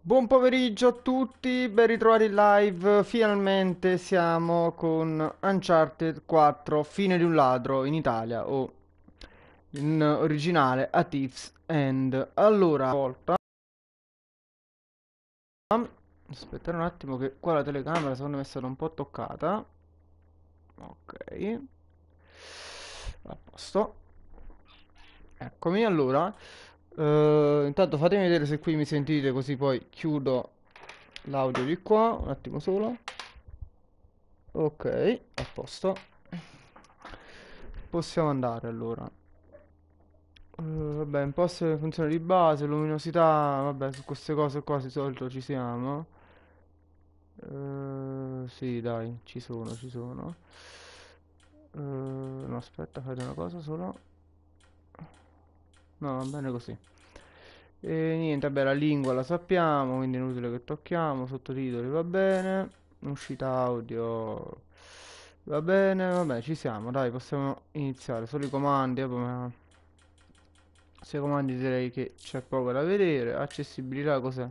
Buon pomeriggio a tutti, ben ritrovati in live. Finalmente siamo con Uncharted 4, Fine di un ladro in Italia o in originale A Thief's End. Allora, volta. Aspettate un attimo che qua la telecamera secondo me è stata un po' toccata. Ok. A posto. Eccomi, allora. Uh, intanto fatemi vedere se qui mi sentite così poi chiudo l'audio di qua. Un attimo solo. Ok, a posto. Possiamo andare allora. Uh, vabbè, un po' se funziona di base, luminosità, vabbè, su queste cose qua di solito ci siamo. Uh, sì, dai, ci sono, ci sono. Uh, no, aspetta, fate una cosa solo. No, va bene così. E niente, vabbè, la lingua la sappiamo, quindi è inutile che tocchiamo. Sottotitoli va bene. Uscita audio va bene. Vabbè, ci siamo, dai, possiamo iniziare. Solo i comandi, ma... Se comandi direi che c'è poco da vedere. Accessibilità, cos'è?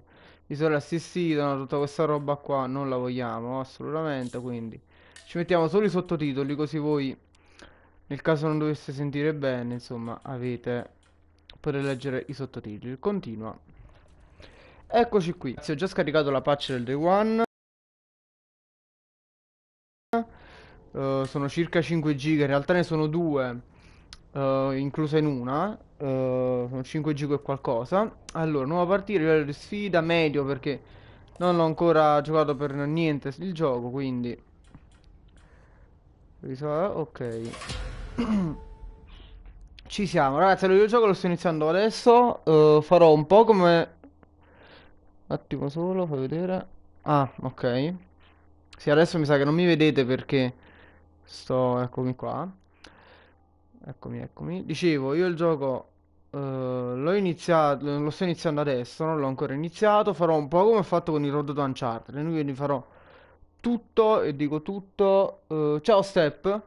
Visuale assistito, no, tutta questa roba qua non la vogliamo assolutamente, quindi ci mettiamo solo i sottotitoli così voi nel caso non dovesse sentire bene, insomma, avete per leggere i sottotitoli. Continua. Eccoci qui. Si ho già scaricato la patch del day one. Uh, sono circa 5 giga, in realtà ne sono due, uh, inclusa in una. Uh, sono 5 giga e qualcosa. Allora, nuova partita, livello di sfida, medio perché non ho ancora giocato per niente il gioco, quindi... Ok. Ci siamo, ragazzi. Allora, io il gioco lo sto iniziando adesso. Uh, farò un po' come. Un attimo solo, fai vedere. Ah, ok. Sì, adesso mi sa che non mi vedete perché sto. Eccomi qua. Eccomi, eccomi. Dicevo, io il gioco uh, l'ho iniziato. Lo sto iniziando adesso, non l'ho ancora iniziato. Farò un po' come ho fatto con il Road to Uncharted. Quindi farò tutto e dico tutto. Uh, ciao, Step.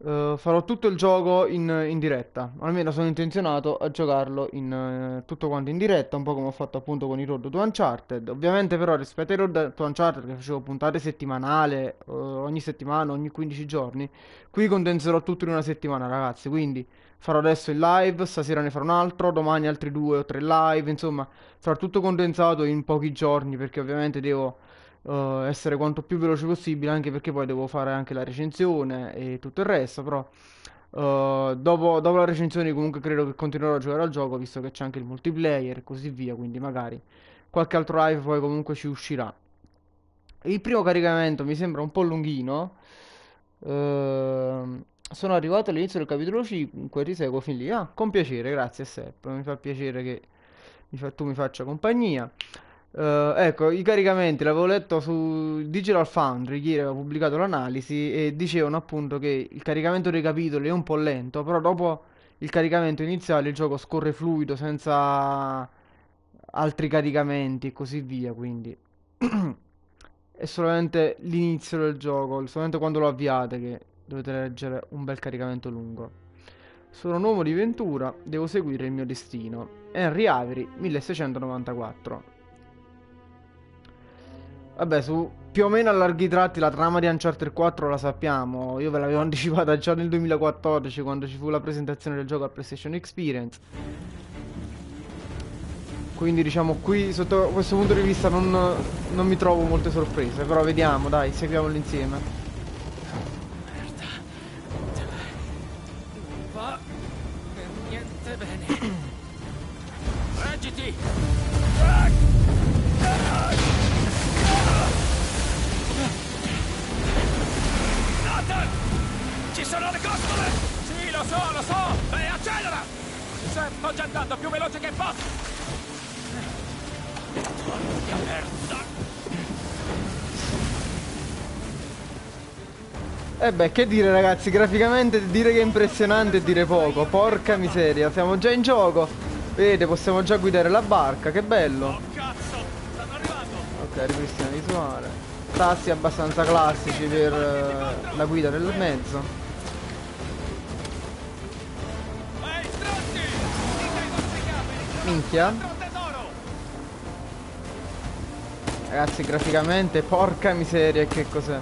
Uh, farò tutto il gioco in, in, diretta. Almeno sono intenzionato a giocarlo in, uh, tutto quanto in diretta, un po' come ho fatto appunto con i Road to Uncharted. Ovviamente, però, rispetto ai Road to Uncharted che facevo puntate settimanale, uh, ogni settimana, ogni 15 giorni, qui condenserò tutto in una settimana, ragazzi. Quindi farò adesso il live, stasera ne farò un altro, domani altri due o tre live. Insomma, sarà tutto condensato in pochi giorni perché ovviamente devo uh, essere quanto più veloce possibile, anche perché poi devo fare anche la recensione e tutto il resto, però uh, dopo, dopo, la recensione comunque credo che continuerò a giocare al gioco, visto che c'è anche il multiplayer e così via, quindi magari qualche altro live poi comunque ci uscirà. Il primo caricamento mi sembra un po' lunghino. Uh, sono arrivato all'inizio del capitolo 5, ti seguo fin lì. Ah, con piacere, grazie Sepp. Mi fa piacere che mi fa, tu mi faccia compagnia. Uh, ecco, i caricamenti l'avevo letto su Digital Foundry, ieri avevo pubblicato l'analisi e dicevano appunto che il caricamento dei capitoli è un po' lento, però dopo il caricamento iniziale il gioco scorre fluido senza altri caricamenti e così via, quindi è solamente l'inizio del gioco, solamente quando lo avviate che dovete leggere un bel caricamento lungo. Sono un uomo di Ventura, devo seguire il mio destino. Henry Avery, 1694. Vabbè, su più o meno a larghi tratti la trama di Uncharted 4 la sappiamo. Io ve l'avevo anticipata già nel 2014 quando ci fu la presentazione del gioco al PlayStation Experience. Quindi diciamo qui sotto questo punto di vista non, non mi trovo molte sorprese. Però vediamo, dai, seguiamolo insieme. Sto già andando più veloce che posso! Porca merda! E eh beh, che dire ragazzi, graficamente dire che è impressionante è dire poco. Porca miseria, siamo già in gioco. Vedete, possiamo già guidare la barca, che bello. Oh cazzo, stanno arrivando! Ok, ripristina visuale. Tassi abbastanza classici per uh, la guida del mezzo. Minchia. Ragazzi, graficamente, porca miseria, che cos'è?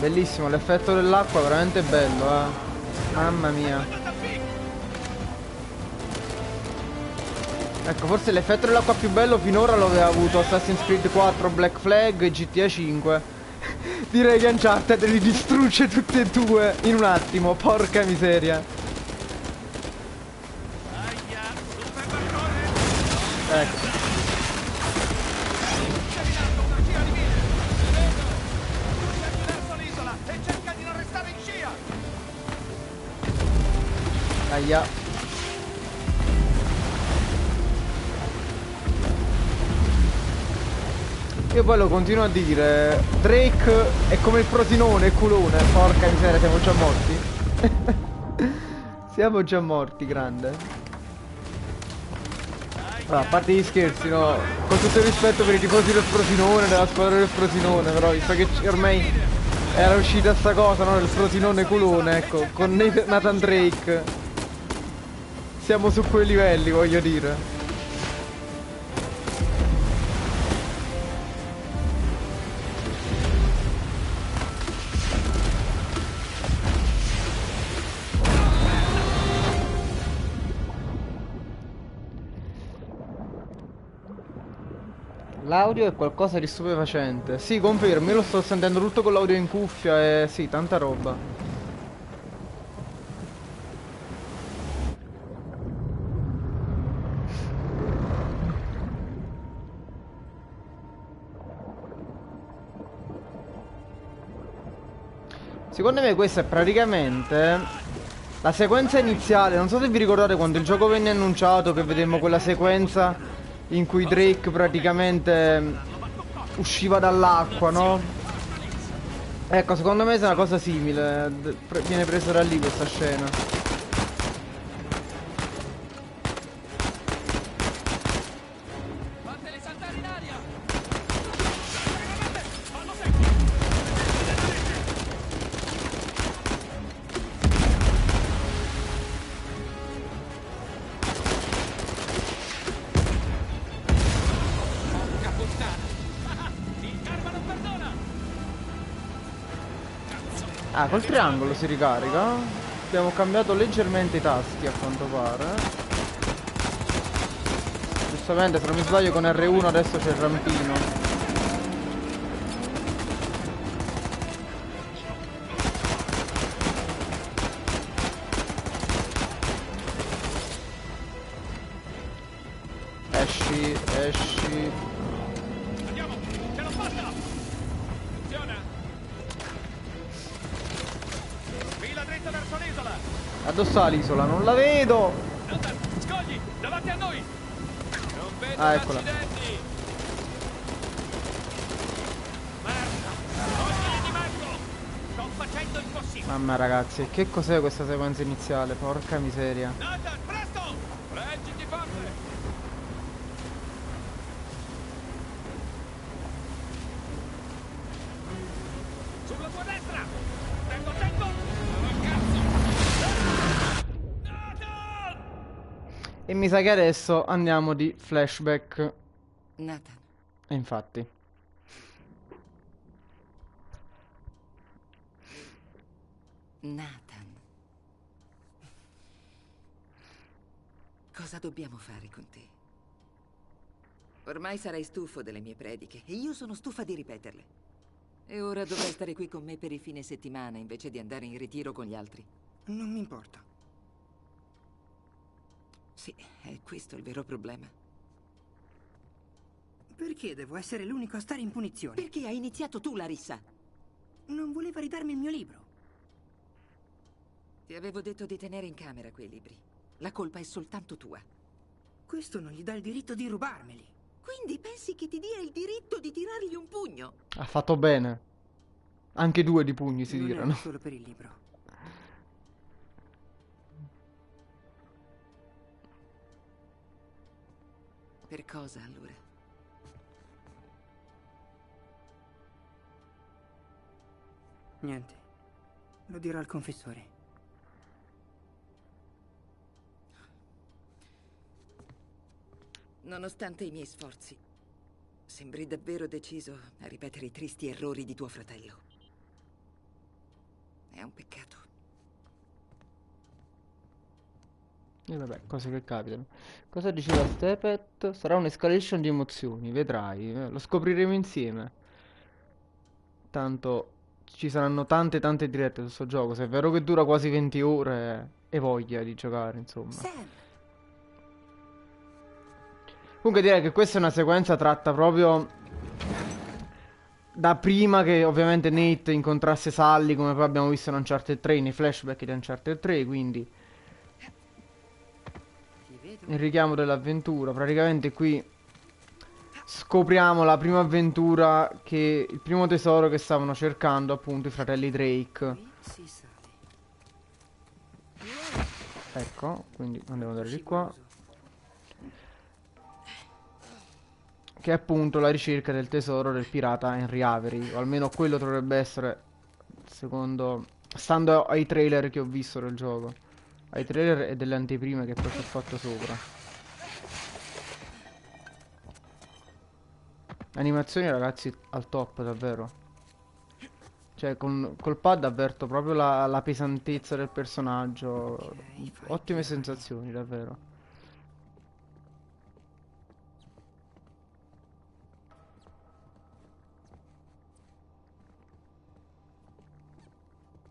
Bellissimo, l'effetto dell'acqua veramente bello, eh. Mamma mia. Ecco, forse l'effetto dell'acqua più bello finora lo aveva avuto Assassin's Creed 4, Black Flag e GTA 5. Direi che Uncharted li distrugge tutti e due in un attimo, porca miseria. Poi lo continuo a dire, Drake è come il Frosinone, il culone, porca miseria, siamo già morti. siamo già morti, grande. Allora, a parte gli scherzi, no, con tutto il rispetto per i tifosi del Frosinone, della squadra del Frosinone, però visto che ormai era uscita sta cosa, no, del Frosinone culone, ecco, con Nathan Drake. Siamo su quei livelli, voglio dire. L'audio è qualcosa di stupefacente. Sì, confermo, io lo sto sentendo tutto con l'audio in cuffia e sì, tanta roba. Secondo me questa è praticamente la sequenza iniziale. Non so se vi ricordate quando il gioco venne annunciato che vedemmo quella sequenza in cui Drake praticamente mm, usciva dall'acqua, no? Ecco, secondo me è una cosa simile. Viene presa da lì questa scena. Ah, col triangolo si ricarica. Abbiamo cambiato leggermente i tasti a quanto pare. Giustamente, se non mi sbaglio, con R1 adesso c'è il rampino. Esci, esci. Addosso all'isola, non la vedo! Nathan, scogli! Davanti a noi! Non vedo Ah, eccola. accidenti! Merda! Toglili di mezzo! Sto facendo il possibile! Mamma ragazzi, che cos'è questa sequenza iniziale? Porca miseria. Nathan, presto! Reggiti forte! Sulla tua destra! Tengo, tengo! Oh, cazzo! Nathan! E mi sa che adesso andiamo di flashback. Nathan, E infatti. Nathan. Cosa dobbiamo fare con te? Ormai sarai stufo delle mie prediche e io sono stufa di ripeterle. E ora dovrai stare qui con me per il fine settimana invece di andare in ritiro con gli altri. Non mi importa. Sì, è questo il vero problema. Perché devo essere l'unico a stare in punizione? Perché hai iniziato tu, Larissa? Non voleva ridarmi il mio libro. Ti avevo detto di tenere in camera quei libri. La colpa è soltanto tua. Questo non gli dà il diritto di rubarmeli. Quindi pensi che ti dia il diritto di tirargli un pugno? Ha fatto bene. Anche due di pugni si non tirano. solo per il libro. Per cosa allora? Niente. Lo dirò al confessore. Nonostante i miei sforzi, sembri davvero deciso a ripetere i tristi errori di tuo fratello. È un peccato. E vabbè, cose che capitano. Cosa diceva Stepet? Sarà un'escalation di emozioni, vedrai, eh, lo scopriremo insieme. Tanto ci saranno tante tante dirette su sto gioco, se è vero che dura quasi 20 ore e voglia di giocare, insomma. Sam! Comunque direi che questa è una sequenza tratta proprio da prima che ovviamente Nate incontrasse Sally, come poi abbiamo visto in Uncharted 3, nei flashback di Uncharted 3, quindi. Il richiamo dell'avventura. Praticamente qui scopriamo la prima avventura che il primo tesoro che stavano cercando appunto i fratelli Drake. Ecco, quindi andiamo andare di qua. Che è appunto la ricerca del tesoro del pirata Henry Avery. O almeno quello dovrebbe essere, secondo... Stando ai trailer che ho visto del gioco. Ai trailer e delle anteprime che poi ci ho fatto sopra. Animazioni ragazzi al top davvero. Cioè con, col pad avverto proprio la, la pesantezza del personaggio. Ottime sensazioni davvero.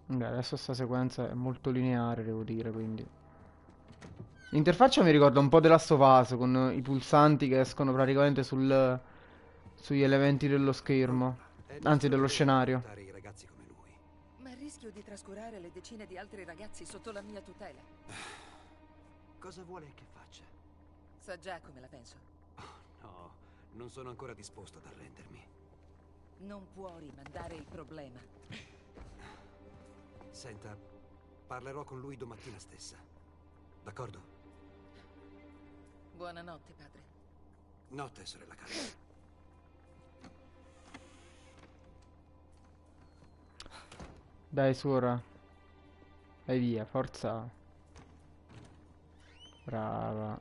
Beh, adesso sta sequenza è molto lineare, devo dire, quindi. L'interfaccia mi ricorda un po' of Us, con i pulsanti che escono praticamente sul, sugli elementi dello schermo. Anzi, dello scenario. aiutare i ragazzi come lui. Ma rischio di trascurare le decine di altri ragazzi sotto la mia tutela. Cosa vuole che faccia? Sa già come la penso. No, non sono ancora disposto ad arrendermi. Non può rimandare il problema. Senta, parlerò con lui domattina stessa. D'accordo? Buonanotte, padre. Notte, sorella Carla. Dai, suora. Vai via, forza. Brava.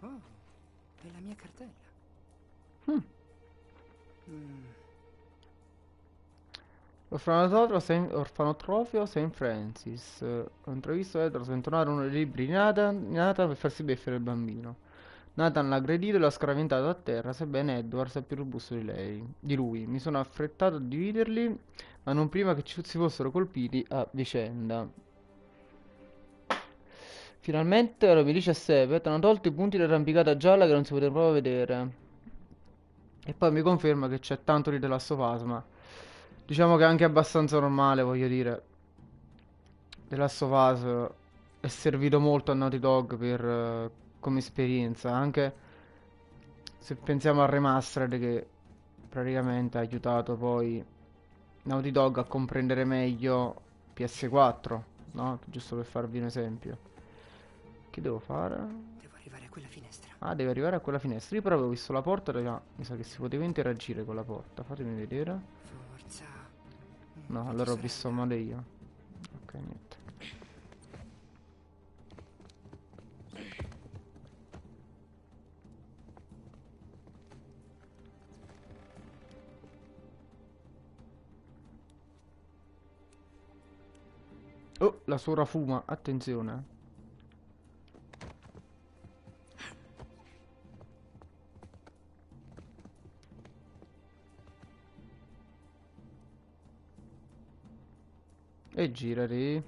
Oh, è la mia cartella. L'orfanotrofio Saint, orfanotrofio Saint Francis. Ho intravisto Edward sventolare uno dei libri di Nathan, Nathan per farsi beffere il bambino. Nathan l'ha aggredito e l'ha scraventato a terra, sebbene Edward sia più robusto di lei, di lui. Mi sono affrettato a dividerli, ma non prima che ci si fossero colpiti a vicenda. Finalmente, ora mi dice Sepet, hanno tolto i punti dell'arrampicata gialla che non si poteva proprio vedere. E poi mi conferma che c'è tanto di The Last of Us, ma diciamo che è anche abbastanza normale, voglio dire. The Last of Us è servito molto a Naughty Dog per, eh, come esperienza, anche se pensiamo al remastered che praticamente ha aiutato poi Naughty Dog a comprendere meglio PS4, no? Giusto per farvi un esempio. Che devo fare? devo arrivare a quella finestra. Ah, deve arrivare a quella finestra. Io però avevo visto la porta, raga. Mi sa che si poteva interagire con la porta. Fatemi vedere. Forza. Mm, No, allora ho visto male io. Ok, niente. Oh, la suora fuma, attenzione. E girati.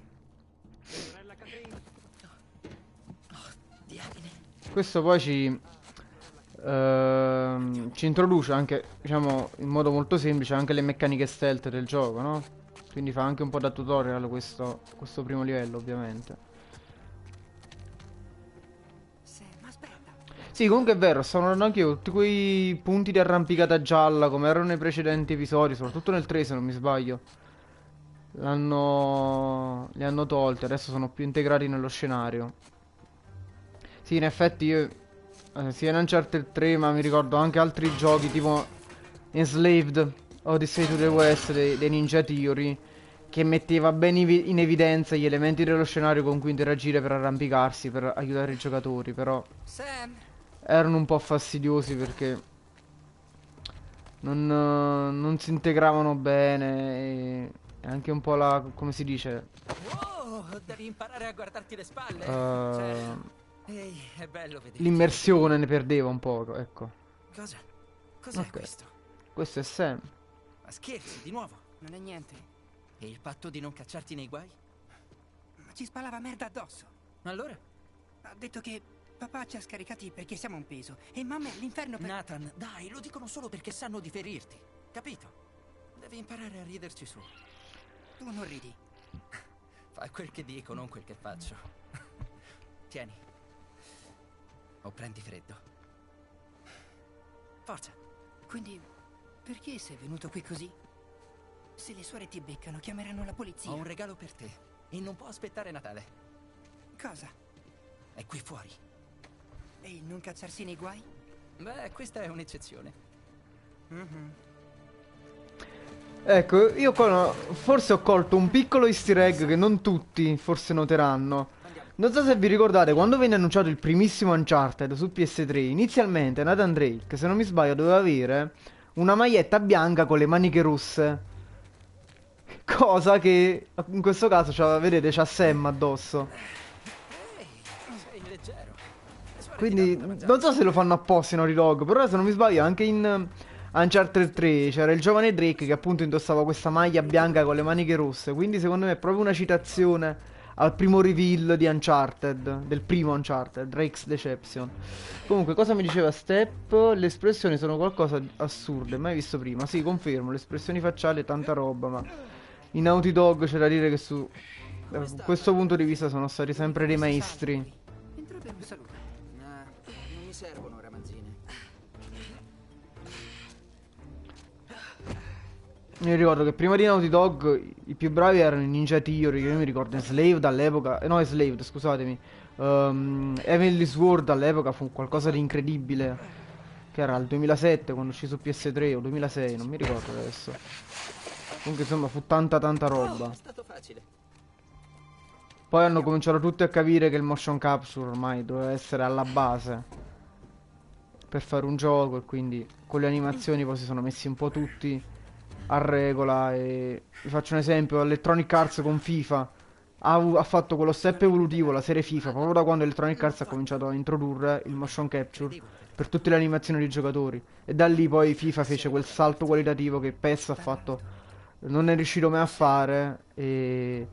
Questo poi ci, ehm, ci introduce anche, diciamo, in modo molto semplice anche le meccaniche stealth del gioco, no? Quindi fa anche un po' da tutorial questo, questo primo livello, ovviamente. Sì, comunque è vero, sto notando anch'io tutti quei punti di arrampicata gialla come erano nei precedenti episodi, soprattutto nel 3 se non mi sbaglio. L'hanno... li hanno tolti, adesso sono più integrati nello scenario. Sì, in effetti io... eh, sia in Uncharted 3, ma mi ricordo anche altri giochi tipo Enslaved, Odyssey to the West dei, dei Ninja Theory, che metteva ben in evidenza gli elementi dello scenario con cui interagire per arrampicarsi, per aiutare i giocatori, però Sam, erano un po' fastidiosi perché non, non si integravano bene e e anche un po' la, come si dice, Wow, devi imparare a guardarti le spalle. eh, Cioè, ehi, è bello vedere. l'immersione ne perdeva un po', ecco. Cosa? Cos'è Ok. questo? Questo è Sam. Ma scherzi, di nuovo? non è niente. E il patto di non cacciarti nei guai? Ma ci spalava merda addosso. Allora? Ha detto che papà ci ha scaricati perché siamo un peso e mamma è all'inferno per... Nathan, dai, lo dicono solo perché sanno di ferirti. Capito? Devi imparare a riderci su. Tu non ridi. Fai quel che dico, non quel che faccio. Tieni. O prendi freddo. Forza. Quindi, perché sei venuto qui così? Se le suore ti beccano, chiameranno la polizia. Ho un regalo per te. E non può aspettare Natale. Cosa? È qui fuori. E il non cacciarsi nei guai? Beh, questa è un'eccezione. Mhm. Ecco, io qua forse ho colto un piccolo easter egg che non tutti forse noteranno. Non so se vi ricordate, quando venne annunciato il primissimo Uncharted su PS3, inizialmente Nathan Drake, se non mi sbaglio, doveva avere una maglietta bianca con le maniche rosse. Cosa che in questo caso, c'ha- vedete, c'ha Sam addosso. Quindi non so se lo fanno apposta in Dog, però se non mi sbaglio anche in Uncharted 3 c'era il giovane Drake che appunto indossava questa maglia bianca con le maniche rosse, quindi secondo me è proprio una citazione al primo reveal di Uncharted, del primo Uncharted, Drake's Deception. Comunque, cosa mi diceva Step? Le espressioni sono qualcosa di assurde, mai visto prima. Sì, confermo, le espressioni facciali tanta roba, ma in Naughty Dog c'è da dire che su questo punto di vista sono stati sempre dei maestri. Entra per un saluto. Ah, non mi servono Mi ricordo che prima di Naughty Dog i più bravi erano i Ninja Theory, che io mi ricordo Enslaved all'epoca, eh, no Enslaved, scusatemi, um, Heavenly Sword all'epoca fu qualcosa di incredibile, che era il 2007 quando uscì su PS3 o 2006, non mi ricordo adesso. Comunque insomma fu tanta tanta roba. Poi hanno cominciato tutti a capire che il motion capture ormai doveva essere alla base per fare un gioco e quindi con le animazioni poi si sono messi un po' tutti a regola e vi faccio un esempio, Electronic Arts con FIFA ha, ha fatto quello step evolutivo, la serie FIFA, proprio da quando Electronic Arts ha cominciato a introdurre il motion capture per tutte le animazioni dei giocatori e da lì poi FIFA fece quel salto qualitativo che PES ha fatto, non è riuscito mai a fare e...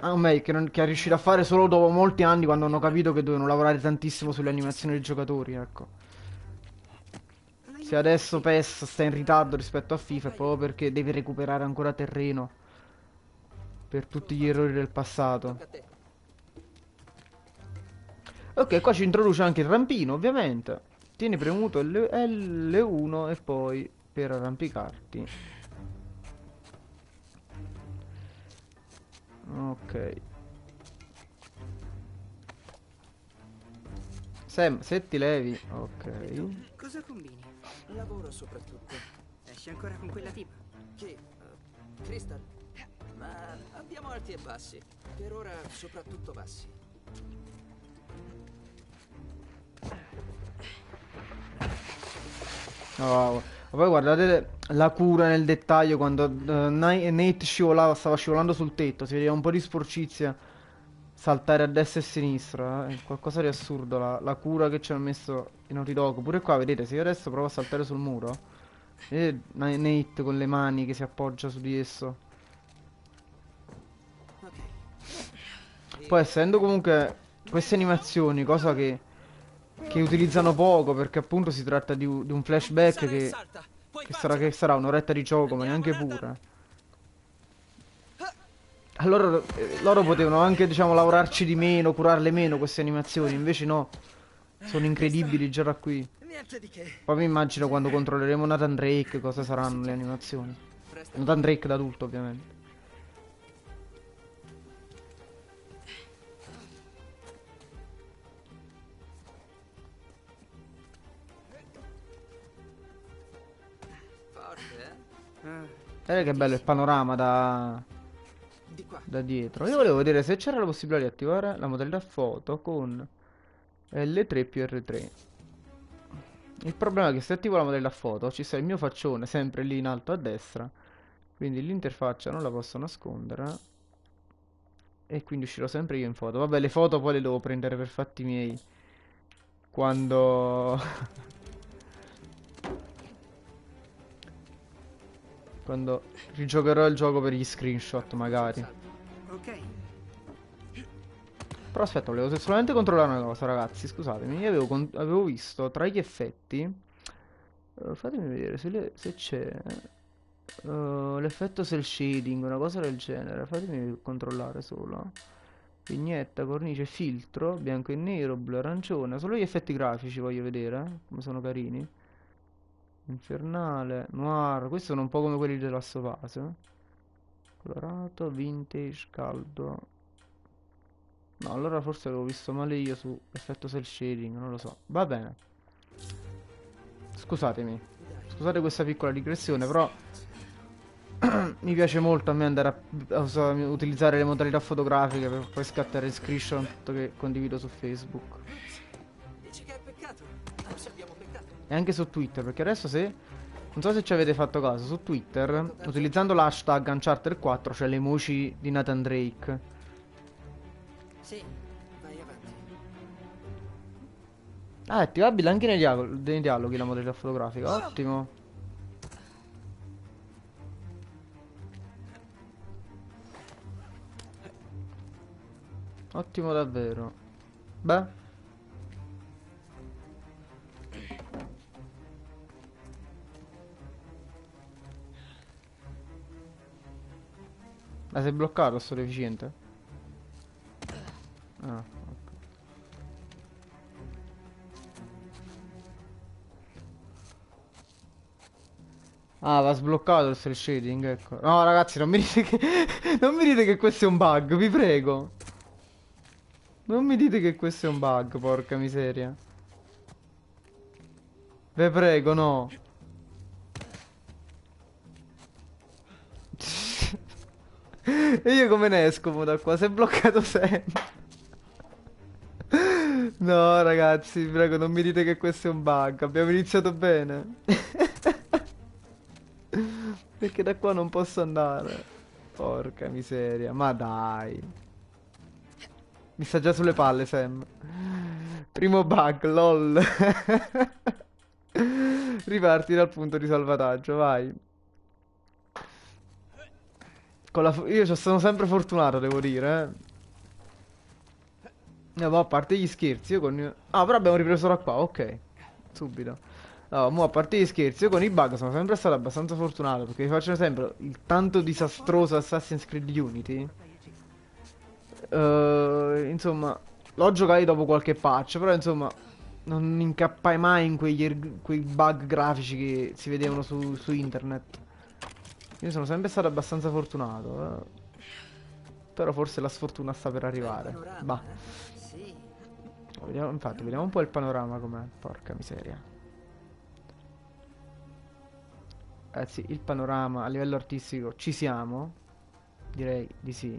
Ah, meglio, che, non- che è riuscito a fare solo dopo molti anni quando hanno capito che dovevano lavorare tantissimo sulle animazioni dei giocatori, ecco. Se adesso PES sta in ritardo rispetto a FIFA è proprio perché deve recuperare ancora terreno per tutti gli errori del passato. Ok, qua ci introduce anche il rampino, ovviamente. Tieni premuto L- L1 e poi per arrampicarti. Ok. Sam, se ti levi. Ok. Cosa combini? Lavoro soprattutto. Esci ancora con quella tipa? Chi? Eh, Crystal? Ma abbiamo alti e bassi. Per ora soprattutto bassi. Ma poi guardate la cura nel dettaglio quando eh, Ni- Nate scivolava, stava scivolando sul tetto, si vedeva un po' di sporcizia saltare a destra e a sinistra, eh, è qualcosa di assurdo la, la cura che ci hanno messo in Dog. Pure qua, vedete, se io adesso provo a saltare sul muro, vedete Nate con le mani che si appoggia su di esso. Poi essendo comunque queste animazioni, cosa che, che utilizzano poco perché appunto si tratta di, di un flashback che, che sarà, sarà un'oretta di gioco, ma neanche pure. Allora eh, loro potevano anche diciamo lavorarci di meno, curarle meno queste animazioni, invece no. Sono incredibili già da qui. Niente di che. Poi mi immagino quando controlleremo Nathan Drake cosa saranno le animazioni. Nathan Drake da adulto ovviamente. Forte, eh? Ah, Guarda che bello il panorama da. Da dietro. Io volevo vedere se c'era la possibilità di attivare la modalità foto con L3 più R3. Il problema è che se attivo la modalità foto ci sta il mio faccione sempre lì in alto a destra. Quindi l'interfaccia non la posso nascondere. E quindi uscirò sempre io in foto. Vabbè, le foto poi le devo prendere per fatti miei. Quando... Quando rigiocherò il gioco per gli screenshot magari. Ok, Però aspetta, volevo solamente controllare una cosa, ragazzi. Scusatemi, io avevo, avevo visto tra gli effetti. eh, fatemi vedere se, c'è. eh, l'effetto cel shading, una cosa del genere. Fatemi controllare solo. Vignetta, cornice, filtro, bianco e nero, blu arancione. Solo gli effetti grafici voglio vedere, eh, come sono carini. Infernale, noir. Questi sono un po' come quelli della eh. Colorato, vintage, caldo. No, allora forse avevo visto male io su effetto cel shading, non lo so. Va bene. Scusatemi. Scusate questa piccola digressione, però mi piace molto a me andare a, a usa- utilizzare le modalità fotografiche per poi scattare screenshot che condivido su Facebook. Dici che è peccato? Non ci abbiamo peccato. E anche su Twitter, perché adesso se... Non so se ci avete fatto caso, su Twitter, utilizzando l'hashtag Uncharted 4 c'è le emoji di Nathan Drake. sì, vai avanti. Ah, è attivabile anche nei, dialo- nei dialoghi la modalità fotografica, ottimo. Ottimo davvero. Beh. Ma sei bloccato sto deficiente? Ah. Ah, va sbloccato il cel shading, ecco. No, ragazzi, non mi dite che... non mi dite che questo è un bug, vi prego. Non mi dite che questo è un bug, porca miseria. Vi prego, no. E io come ne esco da qua? Si è bloccato sempre. No, ragazzi, prego, non mi dite che questo è un bug. Abbiamo iniziato bene. Perché da qua non posso andare. Porca miseria, ma dai. Mi sta già sulle palle, Sam. Primo bug, lol. Riparti dal punto di salvataggio, vai. La Io sono sempre fortunato, devo dire, eh. No, ma a parte gli scherzi, io con... Ah, però abbiamo ripreso da qua, ok. Subito. No, mo a parte gli scherzi, io con i bug sono sempre stato abbastanza fortunato, perché vi faccio esempio, il tanto disastroso Assassin's Creed Unity. eh, insomma, l'ho giocato dopo qualche patch, però insomma, non incappai mai in quegli quei bug grafici che si vedevano su, su internet. Io sono sempre stato abbastanza fortunato, eh. Però forse la sfortuna sta per arrivare. Bah. eh? Sì. Vediamo- infatti, vediamo un po' il panorama com'è. Porca miseria. Eh sì, il panorama a livello artistico ci siamo. Direi di sì.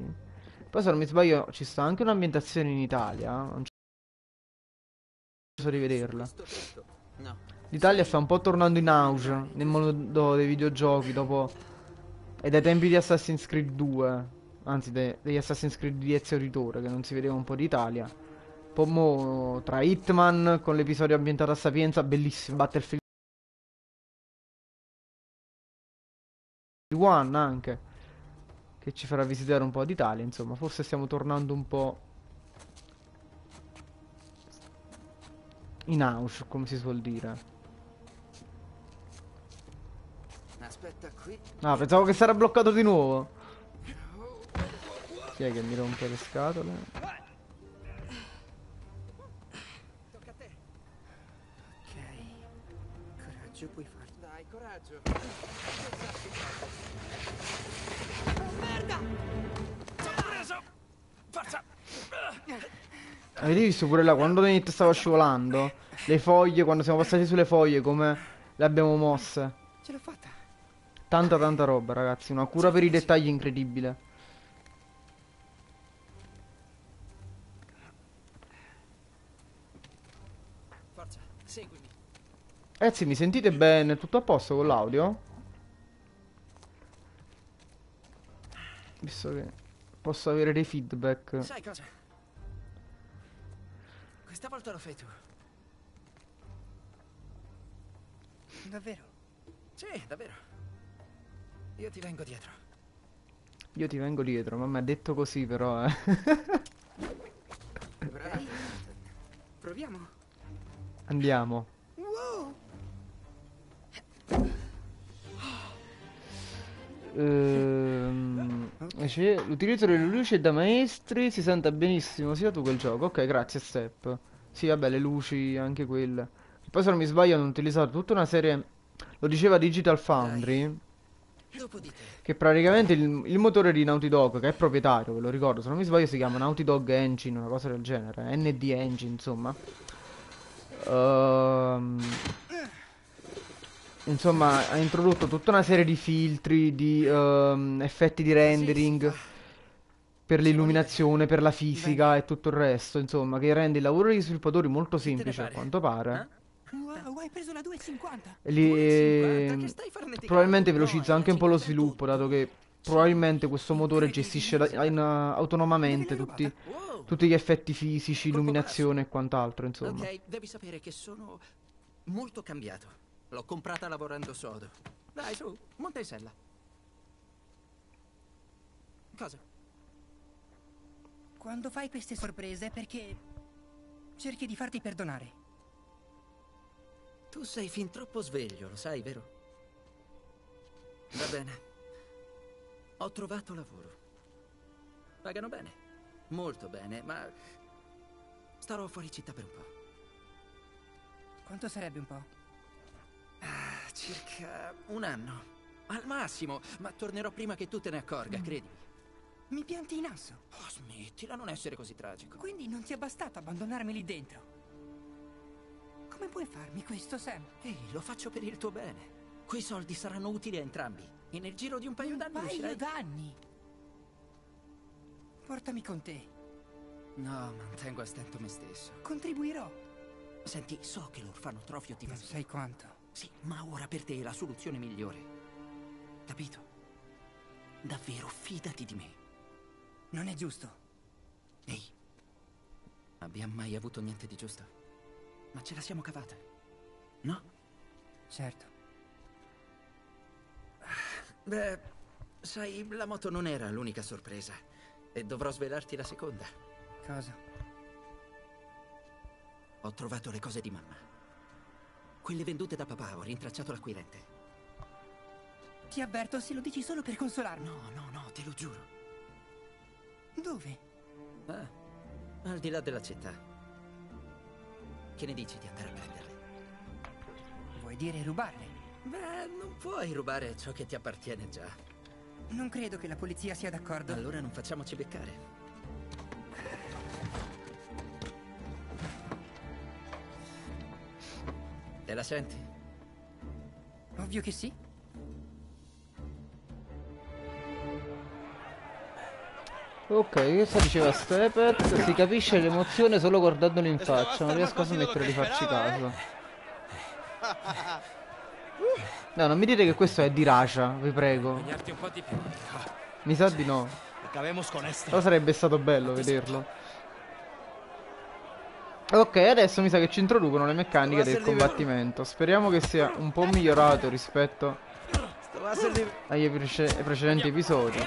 Poi se non mi sbaglio ci sta anche un'ambientazione in Italia. Non so di vederla. L'Italia sta un po' tornando in auge nel mondo dei videogiochi dopo... E dai tempi di Assassin's Creed 2. Anzi, de- degli Assassin's Creed di Ezio Auditore, che non si vedeva un po' d'Italia. Poi mo, tra Hitman con l'episodio ambientato a Sapienza, bellissimo. Battlefield 1 anche. Che ci farà visitare un po' d'Italia, insomma. Forse stiamo tornando un po' in auge, come si suol dire. Aspetta qui. No, pensavo che sarà bloccato di nuovo. Chi è che mi rompe le scatole? Tocca a te. Ok. Coraggio, puoi farlo. Dai, coraggio. Sono preso! Forza! Avete visto pure là quando Nate stava scivolando? Le foglie, quando siamo passati sulle foglie, come le abbiamo mosse? Ce l'ho fatta. Tanta tanta roba, ragazzi. Una cura per i dettagli incredibile. Forza, seguimi. Ragazzi, mi sentite bene? Tutto a posto con l'audio? Visto che posso avere dei feedback. Sai cosa? Questa volta lo fai tu. Davvero? Sì, davvero. Io ti vengo dietro. Io ti vengo dietro, ma mi ha detto così però, eh. Bravo. Proviamo. Andiamo. Wow! Ehm, l'utilizzo delle luci da maestri si sente benissimo sia tu che il gioco. Ok, grazie Step. Sì, vabbè, le luci, anche quelle. Poi se non mi sbaglio hanno utilizzato tutta una serie, lo diceva Digital Foundry. Che praticamente il, il motore di Naughty Dog, che è proprietario, ve lo ricordo, se non mi sbaglio si chiama Naughty Dog Engine, una cosa del genere, ND Engine, insomma. Ehm, insomma, ha introdotto tutta una serie di filtri, di ehm, effetti di rendering per l'illuminazione, per la fisica e tutto il resto, insomma, che rende il lavoro degli sviluppatori molto semplice, a quanto pare. Eh? Wow, hai preso la 2,50. E li, 2,50, ehm, che stai farneticando? probabilmente velocizza anche un po' lo 50 sviluppo, dato che probabilmente questo motore gestisce in, uh, autonomamente tutti, tutti gli effetti fisici, illuminazione e quant'altro, insomma. Ok, devi sapere che sono molto cambiato. L'ho comprata lavorando sodo. Dai, su, monta in sella. Cosa? Quando fai queste sorprese è perché cerchi di farti perdonare. Tu sei fin troppo sveglio, lo sai, vero? Va bene. Ho trovato lavoro. Pagano bene. Molto bene, ma starò fuori città per un po'. Quanto sarebbe un po'? Ah, circa un anno. Al massimo, ma tornerò prima che tu te ne accorga, credimi. Mi pianti in asso. Oh, smettila, non essere così tragico. Quindi non ti è bastato abbandonarmi lì dentro. Come puoi farmi questo, Sam? Ehi, lo faccio per il tuo bene. Quei soldi saranno utili a entrambi. E nel giro di un paio Un d'anni paio riuscirai... d'anni. Portami con te. No, mantengo a stento me stesso. Contribuirò. Senti, so che l'orfanotrofio ti fa Non sai quanto. Sì, ma ora per te è la soluzione migliore. Capito? Davvero, fidati di me. Non è giusto. Ehi, abbiamo mai avuto niente di giusto? Ma ce la siamo cavata. No? Certo. Beh, sai, la moto non era l'unica sorpresa. E dovrò svelarti la seconda. Cosa? Ho trovato le cose di mamma. Quelle vendute da papà, ho rintracciato l'acquirente. Ti avverto se lo dici solo per consolarmi. No, no, no, te lo giuro. Dove? Ah, al di là della città. Che ne dici di andare a prenderle? Vuoi dire rubarle? Beh, non puoi rubare ciò che ti appartiene già. Non credo che la polizia sia d'accordo. Allora non facciamoci beccare. Te la senti? Ovvio che sì. Ok, questo diceva Stepet, si capisce l'emozione solo guardandolo in faccia, non riesco a smettere di farci caso. No, non mi dite che questo è di Racia, vi prego. Mi sa di no. Però sarebbe stato bello vederlo. Ok, adesso mi sa che ci introducono le meccaniche del combattimento. Speriamo che sia un po' migliorato rispetto agli precedenti episodi.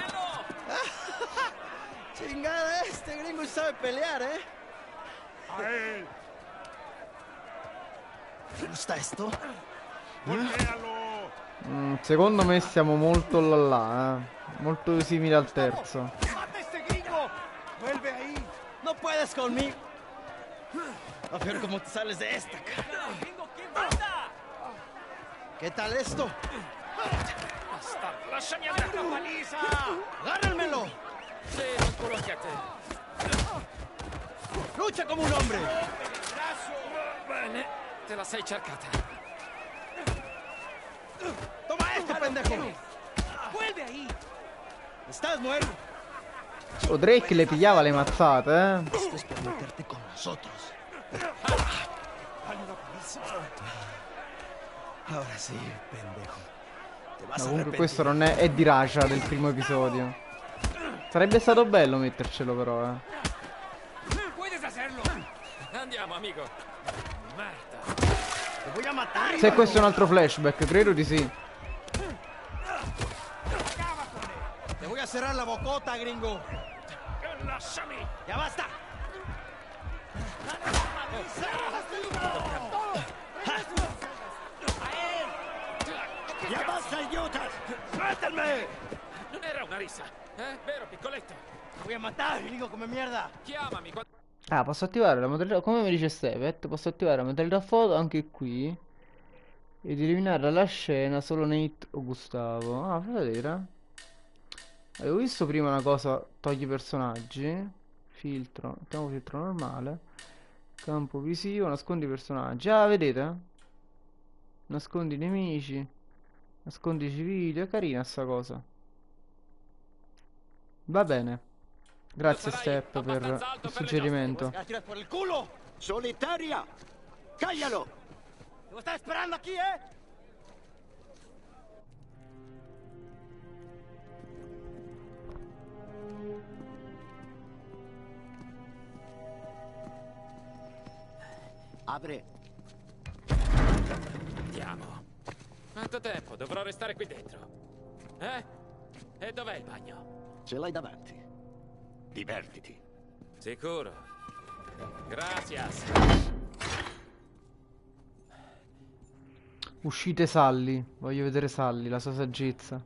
Sabe pelear, ¿eh? A él. ¿Te gusta esto? Mm, secondo me siamo molto là là, eh. Molto simili al terzo. ¡Mata a. ¡No puedes conmigo! A ver cómo te sales de esta. ¿Qué tal esto? Basta, lasciami andare una paliza! ¡Agárrenmelo! Sì, non ¡Lucha como un hombre! Va bene, te la sei cercata. ¡Toma este, pendejo! Estás muerto. Oh, Drake le pigliava le mazzate, eh. Esto es por meterte con nosotros. Ahora sí, pendejo. Te vas No, a comunque questo non è, è di Raja del primo episodio. Sarebbe stato bello mettercelo però, eh. Puedes hacerlo. Andiamo, amico. Merda. Te voy a matar. Se questo è un altro flashback, credo di sì. Te voy a cerrar la bocota, gringo. Lasciami. Ya basta. Ya basta, idiotas. ¡Suéltenme! Non era una rissa. Eh? Vero, piccoletto? Voy a matar, gringo, come mierda. Chiamami quando... Ah, posso attivare la modalità, come mi dice Stevet, posso attivare la modalità foto anche qui. Ed eliminare la scena solo Nate o Gustavo. Ah, fai vedere. Avevo visto prima una cosa, togli personaggi. Filtro, mettiamo filtro normale. Campo visivo, nascondi i personaggi. Ah, vedete? Nascondi i nemici. Nascondi i civili. È carina sta cosa. Va bene. Grazie Lo Step per il suggerimento. ¡Vas a! ¡Solitaria! ¡Cállalo! ¡Te voy a estar esperando aquí, eh! Abre. Andiamo. Quanto tempo? Dovrò restare qui dentro. Eh? E dov'è il bagno? Ce l'hai davanti. Divertiti. Sicuro. Gracias. Uscite Sally. Voglio vedere Sally, la sua saggezza.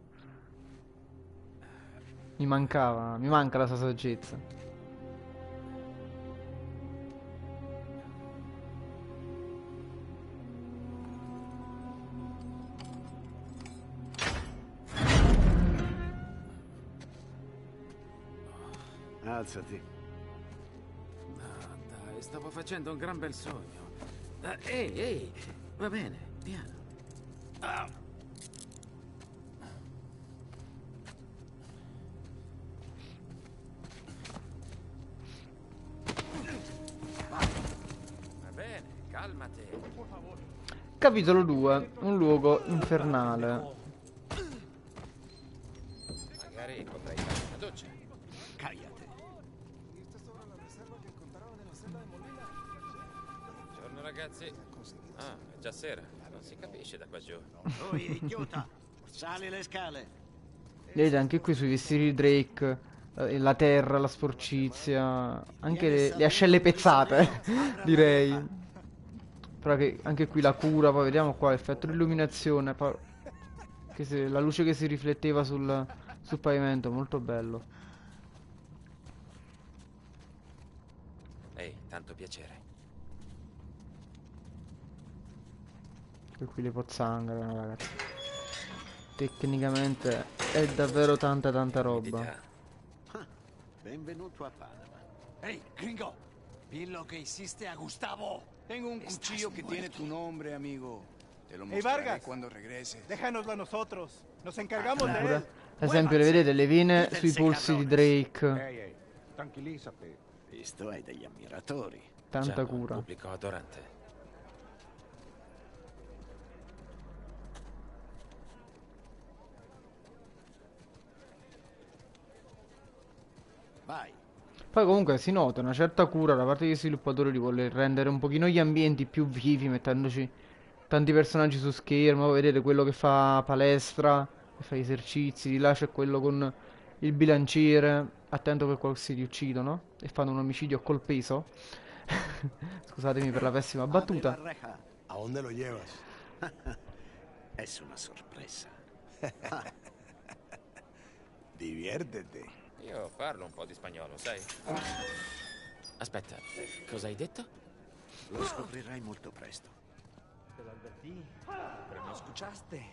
Mi mancava, mi manca la sua saggezza. Alzati. No, dai, stavo facendo un gran bel sogno. Ah, ehi, ehi, va bene, piano. Va bene, calmati. Capitolo 2. Un luogo infernale. Vedete anche qui sui vestiti di Drake. eh, La terra, la sporcizia. Anche le, le ascelle pezzate, direi. Però che anche qui la cura, poi vediamo qua, effetto di illuminazione. se- la luce che si rifletteva sul, sul pavimento, molto bello. Ehi, tanto piacere. Che qui le pozzanghere, ragazzi. Tecnicamente è davvero tanta tanta roba. Umidità. Benvenuto a Panama. ¡Ey, gringo! Vi lo que hiciste a Gustavo. Tengo un cuchillo que tiene tu nombre, amigo. Te lo Hey, mostraré Vargas. cuando regreses. Déjanoslo a nosotros. Nos encargamos de Pure. él. Ad esempio, le vedete le vene Quítense, sui polsi di. Drake. Ey, ey, tranquilízate. Visto hai degli ammiratori. Tanta un cura. Pubblico adorante. Vai. Poi comunque si nota una certa cura da parte degli sviluppatori di voler rendere un pochino gli ambienti più vivi, mettendoci tanti personaggi su schermo. Vedete quello che fa palestra, che fa esercizi, di là c'è quello con il bilanciere. Attento che qua si uccidono e fanno un omicidio col peso. Scusatemi per la pessima battuta. ¿A dónde lo llevas? Es una sorpresa. Diviértete. Io parlo un po' di spagnolo, sai? Aspetta, eh, cosa hai detto? Lo scoprirai molto presto. Te lo advertí, pero no escuchaste.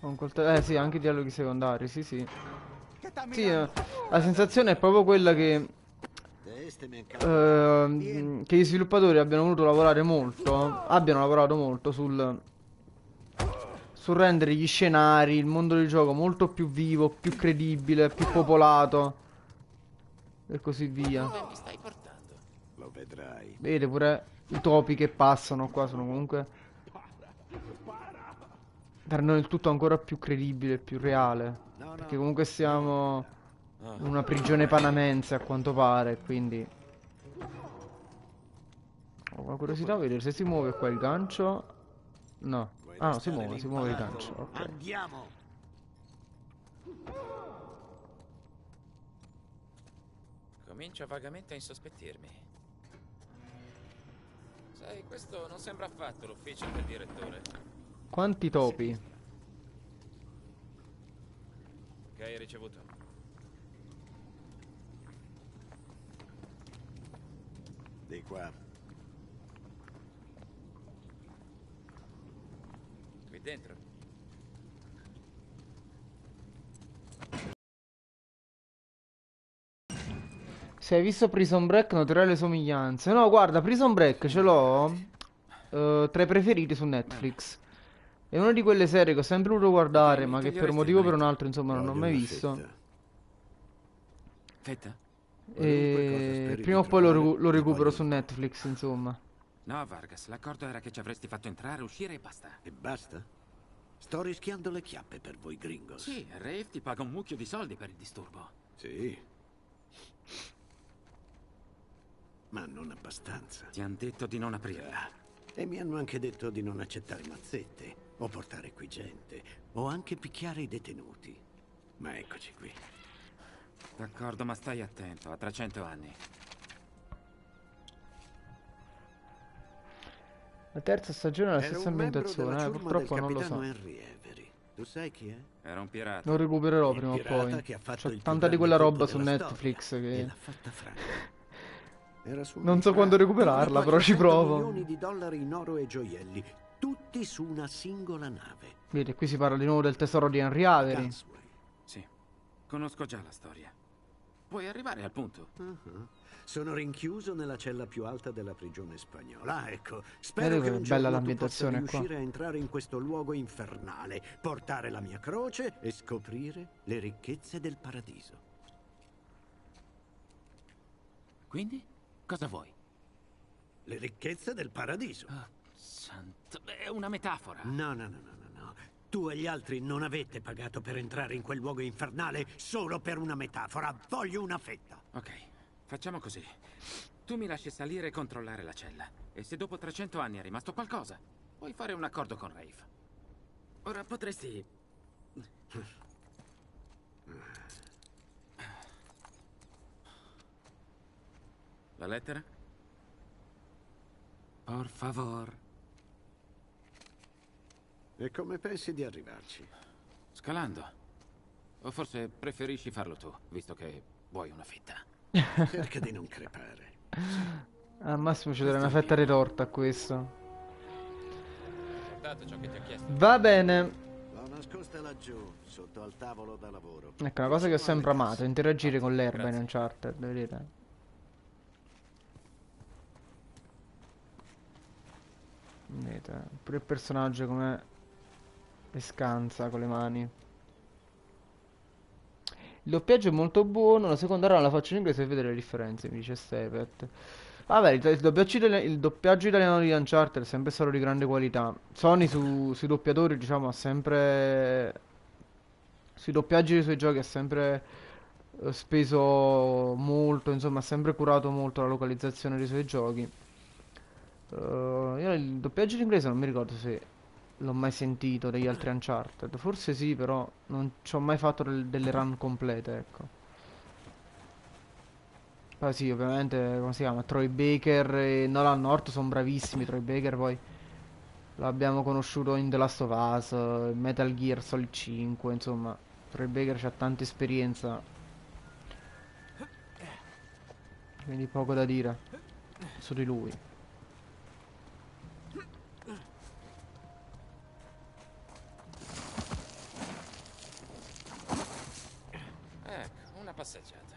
Un coltello. Eh sì, anche dialoghi secondari, sì sì. ¿Qué está Sì, eh, la sensazione è proprio quella che ehm, che gli sviluppatori abbiano voluto lavorare molto, abbiano lavorato molto sul sul rendere gli scenari, il mondo del gioco molto più vivo, più credibile, più popolato e così via. Dove mi stai portando? Lo vedrai. Vedete pure i topi che passano qua sono comunque rendono il tutto ancora più credibile, più reale. Perché comunque siamo in una prigione panamense a quanto pare, quindi ho una curiosità a vedere se si muove qua il gancio. No. Ah no, si muove, si muove il gancio. Ok. Andiamo. Comincio vagamente a insospettirmi. Sai, questo non sembra affatto l'ufficio del direttore. Quanti topi? Che hai ricevuto? Di qua. Dentro. Se hai visto Prison Break noterai le somiglianze. No, guarda, Prison Break ce l'ho eh, tra i preferiti su Netflix. È una di quelle serie che ho sempre voluto guardare, ma che per un motivo o per un altro, insomma, non ho mai visto. fetta. E speri prima o poi lo, lo recupero su Netflix, insomma. No, Vargas, l'accordo era che ci avresti fatto entrare, uscire e basta. E basta? Sto rischiando le chiappe per voi gringos. Sì, Rafe ti paga un mucchio di soldi per il disturbo. Sì. Ma non abbastanza. Ti han detto di non aprirla. E mi hanno anche detto di non accettare mazzette, o portare qui gente, o anche picchiare i detenuti. Ma eccoci qui. D'accordo, ma stai attento, ha 300 anni. La terza stagione è la Era stessa ambientazione, eh, purtroppo non lo so. Tu sai chi è? Era un pirata. Lo recupererò Il prima o poi. che ha fatto C'è tanta di quella roba su Netflix storia, che l'ha fatta franca. Era su un non so quando recuperarla, però ci 400 provo. milioni di dollari in oro e gioielli, tutti su una singola nave. Vedete, qui si parla di nuovo del tesoro di Henry Avery. Gunsway. Sì, conosco già la storia. Puoi arrivare al punto. Uh-huh. Sono rinchiuso nella cella più alta della prigione spagnola. Ah, ecco, spero che un bella giorno tu possa l'ambientazione qua. riuscire a entrare in questo luogo infernale, portare la mia croce e scoprire le ricchezze del paradiso. Quindi? Cosa vuoi? Le ricchezze del paradiso. Ah, santo, è una metafora. No, no, no, no, no, no. Tu e gli altri non avete pagato per entrare in quel luogo infernale solo per una metafora. Voglio una fetta. Ok, facciamo così. Tu mi lasci salire e controllare la cella. E se dopo 300 anni è rimasto qualcosa, puoi fare un accordo con Rafe. Ora potresti... La lettera? Por favor. E come pensi di arrivarci? Scalando. O forse preferisci farlo tu, visto che vuoi una fitta. Cerca di non crepare. Al massimo ci darei una fetta di torta a questo. Va bene. Laggiù, sotto al tavolo da lavoro. Ecco, una cosa che ho sempre amato, interagire con l'erba in Uncharted, vedete? Vedete, pure il personaggio come le scansa con le mani. Il doppiaggio è molto buono, la seconda round la faccio in inglese per vedere le differenze, mi dice Stepet. Vabbè, il, il doppiaggio, il doppiaggio italiano di Uncharted è sempre stato di grande qualità. Sony su- sui doppiatori, diciamo, ha sempre... Sui doppiaggi dei suoi giochi ha sempre eh, speso molto, insomma, ha sempre curato molto la localizzazione dei suoi giochi. Eh, io il doppiaggio in inglese non mi ricordo se l'ho mai sentito degli altri Uncharted. Forse sì, però non ci ho mai fatto del- delle run complete, ecco. Poi sì, ovviamente, come si chiama? Troy Baker e Nolan North sono bravissimi. Troy Baker poi l'abbiamo conosciuto in The Last of Us, Metal Gear Solid 5, insomma. Troy Baker ha tanta esperienza. Quindi poco da dire su di lui. Ecco, una passeggiata.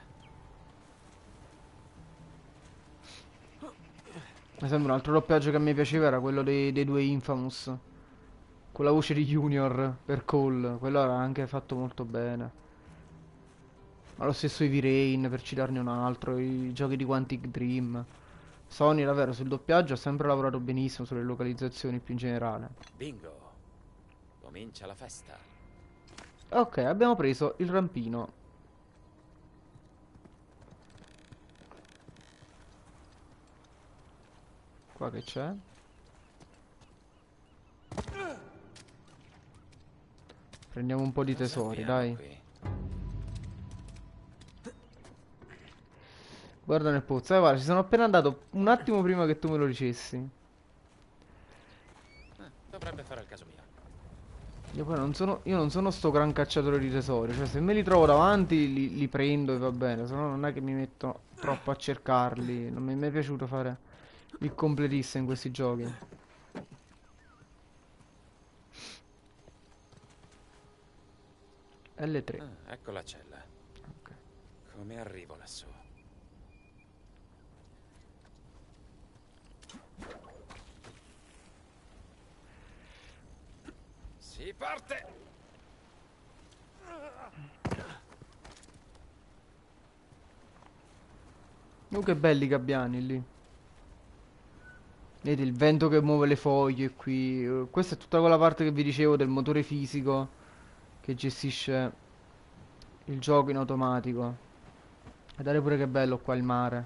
Mi sembra un altro doppiaggio che mi piaceva era quello dei, dei due Infamous. Con la voce di Junior per Call, quello era anche fatto molto bene. Ma lo stesso Heavy Rain, per citarne un altro, i giochi di Quantic Dream. Sony, davvero, sul doppiaggio ha sempre lavorato benissimo, sulle localizzazioni più in generale. Bingo. Comincia la festa. Ok, abbiamo preso il rampino. Qua che c'è? Prendiamo un po' di tesori, dai. Guarda nel pozzo. Eh, guarda, ci sono appena andato un attimo prima che tu me lo dicessi. Dovrebbe fare il caso mio. Io non sono, io non sono sto gran cacciatore di tesori. Cioè, se me li trovo davanti, li, li prendo e va bene. Se no, non è che mi metto troppo a cercarli. Non mi è mai piaciuto fare il completista in questi giochi. L3. Ah, ecco la cella. Come arrivo lassù? Si parte! Oh, che belli gabbiani lì. Vedi il vento che muove le foglie qui. Eh, Questa è tutta quella parte che vi dicevo del motore fisico che gestisce il gioco in automatico. Guardate pure che bello qua il mare.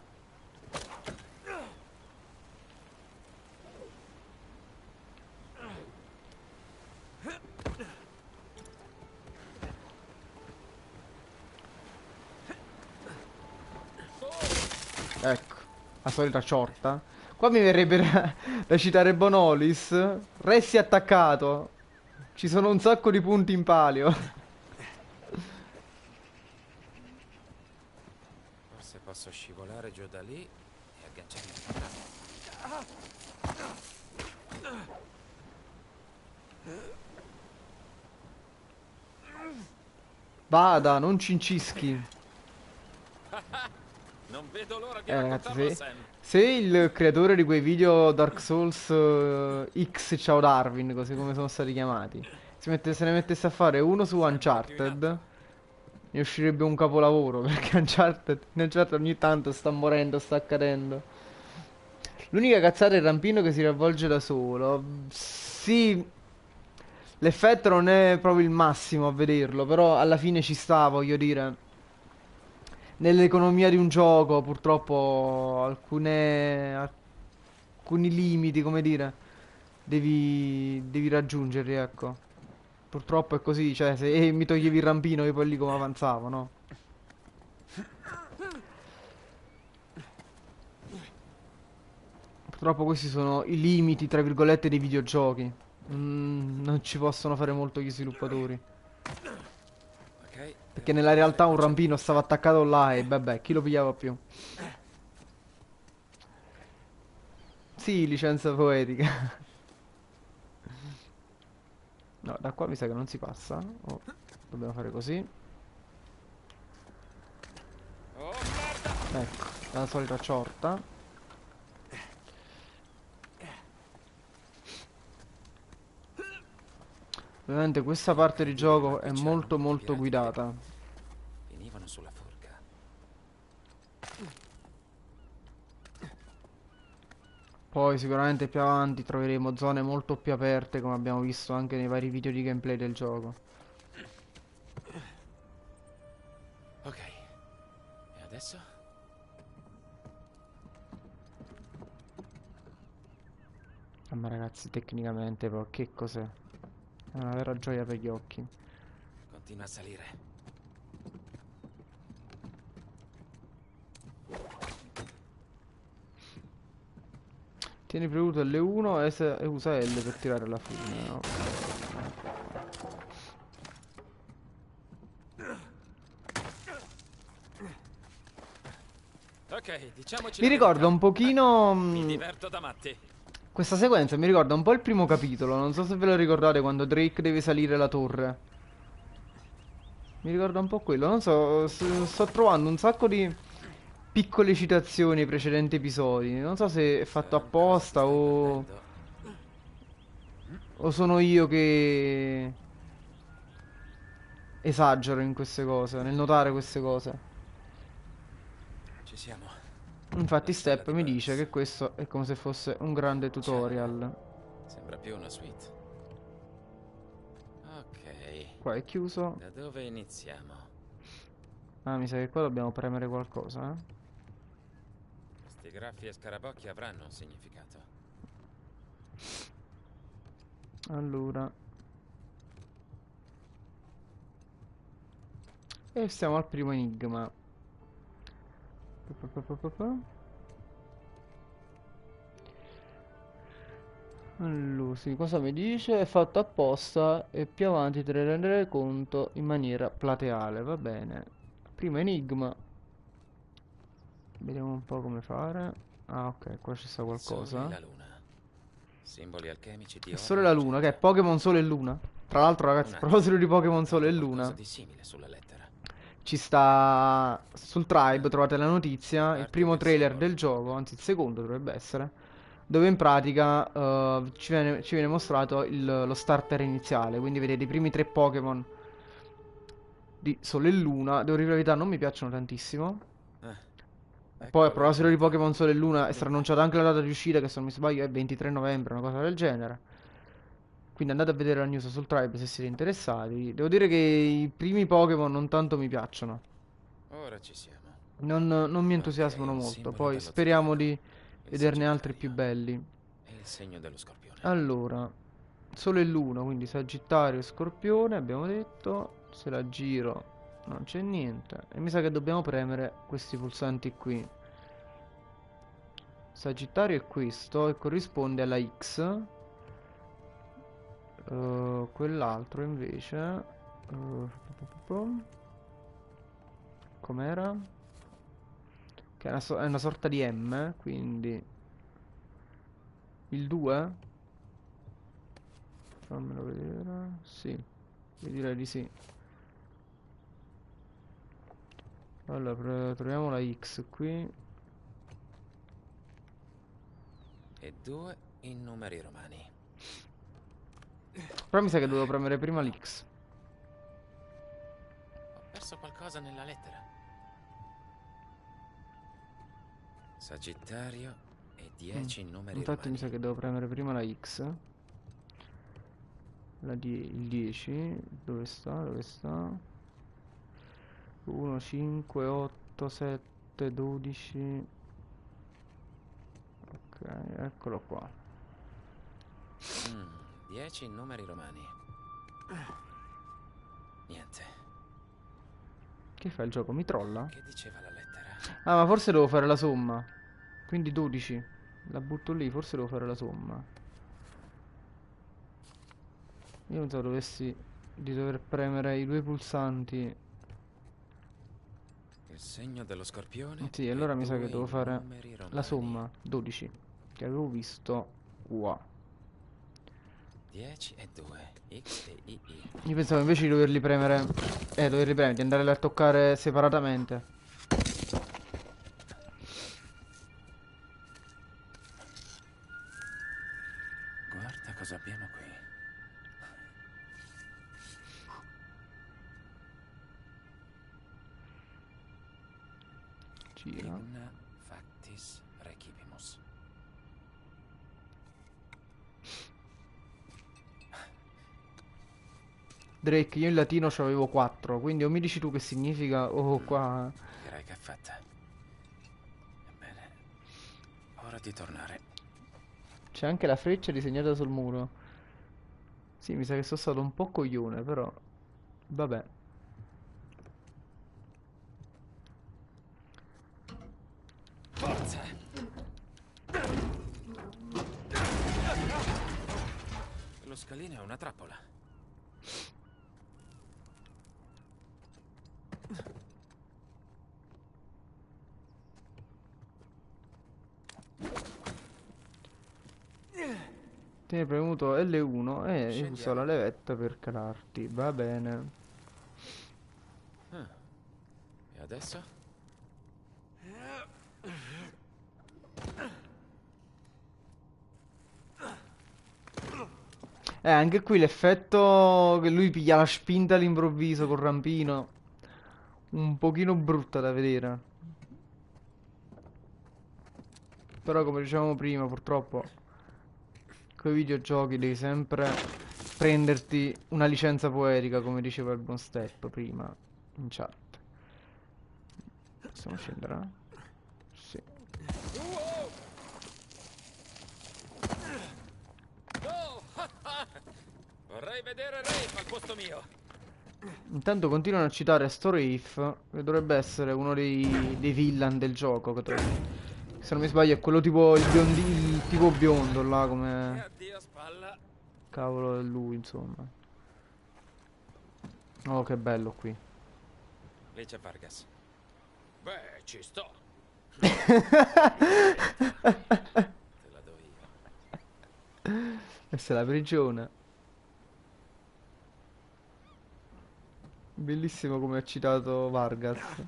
Ecco, la solita ciorta. Qua mi verrebbe da, da citare Bonolis. Resti attaccato. Ci sono un sacco di punti in palio. Forse posso scivolare giù da lì e agganciarmi. Vada, non cincischi. Eh, ragazzi, raccontarlo a se, Sam. se il creatore di quei video Dark Souls eh, X Ciao Darwin, così come sono stati chiamati, mette- se ne mettesse a fare uno su Uncharted, ne uscirebbe un capolavoro, perché Uncharted, Uncharted ogni tanto sta morendo, sta accadendo. L'unica cazzata è il rampino che si riavvolge da solo. Sì, l'effetto non è proprio il massimo a vederlo, però alla fine ci sta, voglio dire nell'economia di un gioco purtroppo alcune alcuni limiti, come dire, devi devi raggiungerli, ecco. Purtroppo è così, cioè se eh, mi toglievi il rampino io poi lì come avanzavo, no? Purtroppo questi sono i limiti, tra virgolette, dei videogiochi. Mm, non ci possono fare molto gli sviluppatori. Perché nella realtà un rampino stava attaccato là e vabbè, chi lo pigliava più? Sì, licenza poetica. No, da qua mi sa che non si passa. Oh, dobbiamo fare così. Oh! Ecco, la solita ciorta. Ovviamente questa parte di gioco è molto molto guidata. Finivano sulla forca. Poi sicuramente più avanti troveremo zone molto più aperte come abbiamo visto anche nei vari video di gameplay del gioco. Ok. E adesso? Ah, ma ragazzi, tecnicamente però che cos'è? Una vera gioia per gli occhi. Continua a salire. Tieni premuto L1 e, se- e usa L per tirare la fune. no? Ok, diciamoci Mi verità. un pochino Mi mm, diverto da matti. Questa sequenza, mi ricorda un po' il primo capitolo, non so se ve lo ricordate quando Drake deve salire la torre. Mi ricorda un po' quello, non so, sto trovando un sacco di piccole citazioni ai precedenti episodi, non so se è fatto apposta o... O sono io che esagero in queste cose, nel notare queste cose? Ci siamo. Infatti Step mi dice che questo è come se fosse un grande tutorial. Sembra più una suite. Ok. Qua è chiuso. Da dove iniziamo? Ah, mi sa che qua dobbiamo premere qualcosa, eh? Questi graffi e scarabocchi avranno un significato. Allora. E stiamo al primo enigma. Allora, sì, cosa mi dice? È fatto apposta e più avanti te ne renderai conto in maniera plateale, va bene. Primo enigma. Vediamo un po' come fare. Ah, ok, qua ci sta qualcosa. Sole e la luna. Simboli alchemici di sole e la luna, che è Pokémon Sole e Luna. Tra l'altro, ragazzi, a proposito di Pokémon Sole e Luna, di simile sulla lettera. Ci sta sul Tribe, trovate la notizia, il primo trailer del gioco, anzi il secondo dovrebbe essere, dove in pratica eh, ci viene, ci viene mostrato il- lo starter iniziale, quindi vedete i primi tre Pokémon di Sole e Luna, devo dire la verità, non mi piacciono tantissimo. Poi a proposito di Pokémon Sole e Luna è stata annunciata anche la data di uscita che se non mi sbaglio è 23 novembre, una cosa del genere. Quindi andate a vedere la news sul Tribe se siete interessati. Devo dire che i primi Pokémon non tanto mi piacciono. Ora ci siamo. Non, non mi entusiasmano molto. Poi speriamo di vederne altri più belli. È il segno dello scorpione. Allora, Sole e Luna, quindi Sagittario e Scorpione, abbiamo detto. Se la giro non c'è niente. E mi sa che dobbiamo premere questi pulsanti qui. Sagittario è questo e corrisponde alla X. Eh, quell'altro invece. pu- Com'era? Che è una, so- è una sorta di M, quindi. Il 2? Fammelo vedere. Sì, io direi di sì. Allora, troviamo la X qui. E due in numeri romani. Però mi sa che dovevo premere prima l'X. Ho perso qualcosa nella lettera. Sagittario e 10 in numeri Infatti mi romani. sa che devo premere prima la X. La die- il 10. Dove sta? Dove sta? 1, 5, 8, 7, 12. Ok, eccolo qua. Mm, 10 in numeri romani. Niente. Che fa il gioco? Mi trolla? Che diceva la lettera? Ah, ma forse devo fare la somma. Quindi 12. La butto lì, forse devo fare la somma. Io pensavo dovessi di dover premere i due pulsanti. Il segno dello scorpione. Sì, allora mi sa che devo fare la somma 12. Che avevo visto qua. 10 e 2. X e II. Io pensavo invece di doverli premere. Eh, doverli premere, di andare a toccare separatamente. Guarda cosa abbiamo qui. Drake, io in latino c'avevo 4, quindi o mi dici tu che significa o qua... Direi che è fatta. Ebbene, ora di tornare. C'è anche la freccia disegnata sul muro. Sì, mi sa che sono stato un po' coglione, però... Vabbè. Forza! Lo scalino è una trappola. Tieni premuto L1 e Scendiamo. usa la levetta per calarti. Va bene. Ah. E adesso? Eh, anche qui l'effetto che lui piglia la spinta all'improvviso col rampino. Un pochino brutta da vedere. Però come dicevamo prima, purtroppo con i videogiochi devi sempre prenderti una licenza poetica, come diceva il buon Step prima in chat. Possiamo scendere? Sì. Oh, Vorrei vedere Rafe al posto mio. Intanto continuano a citare sto Rafe, che dovrebbe essere uno dei, dei villain del gioco. Se non mi sbaglio è quello tipo il, biondi- il tipo biondo là, come. Cavolo è lui, insomma. Oh, che bello qui. Lì c'è Vargas. Beh, ci sto. Te la do io. Questa è la prigione. Bellissimo come ha citato Vargas.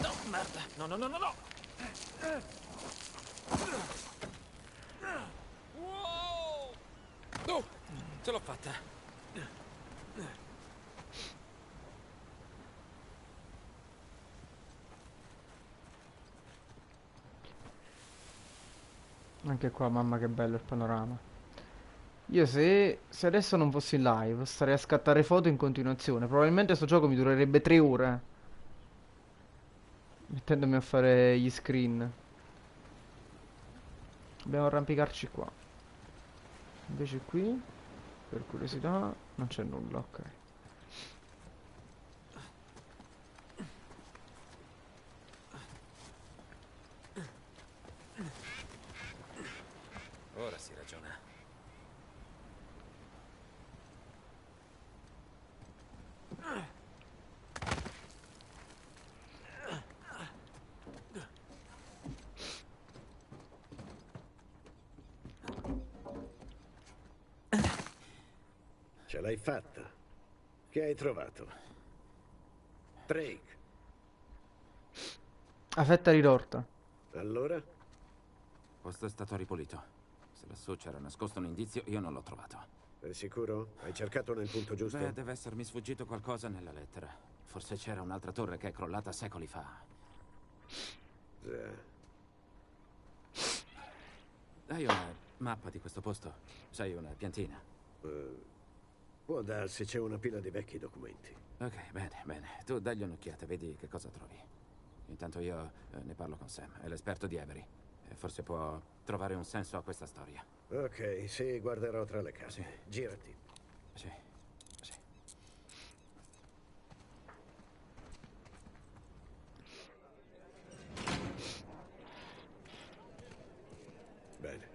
No, merda. No, no, no, no, no. Wow! Oh, ce l'ho fatta. Anche qua, mamma che bello il panorama. Io se, se adesso non fossi in live starei a scattare foto in continuazione. Probabilmente sto gioco mi durerebbe tre ore. Mettendomi a fare gli screen. Dobbiamo arrampicarci qua. Invece qui, per curiosità, non c'è nulla, ok. Ora si ragiona. Ce l'hai fatta. Che hai trovato? Drake. A fetta ritorta. Allora? Il posto è stato ripulito. Se lassù c'era nascosto un indizio, io non l'ho trovato. Sei sicuro? Hai cercato nel punto giusto? Beh, deve essermi sfuggito qualcosa nella lettera. Forse c'era un'altra torre che è crollata secoli fa. Già. Hai una mappa di questo posto? Sai, una piantina? Eh, può darsi, c'è una pila di vecchi documenti. Ok, bene, bene. Tu dagli un'occhiata, vedi che cosa trovi. Intanto io eh, ne parlo con Sam, è l'esperto di Avery. E forse può trovare un senso a questa storia. Ok, sì, guarderò tra le case. Girati. Sì, sì. Bene.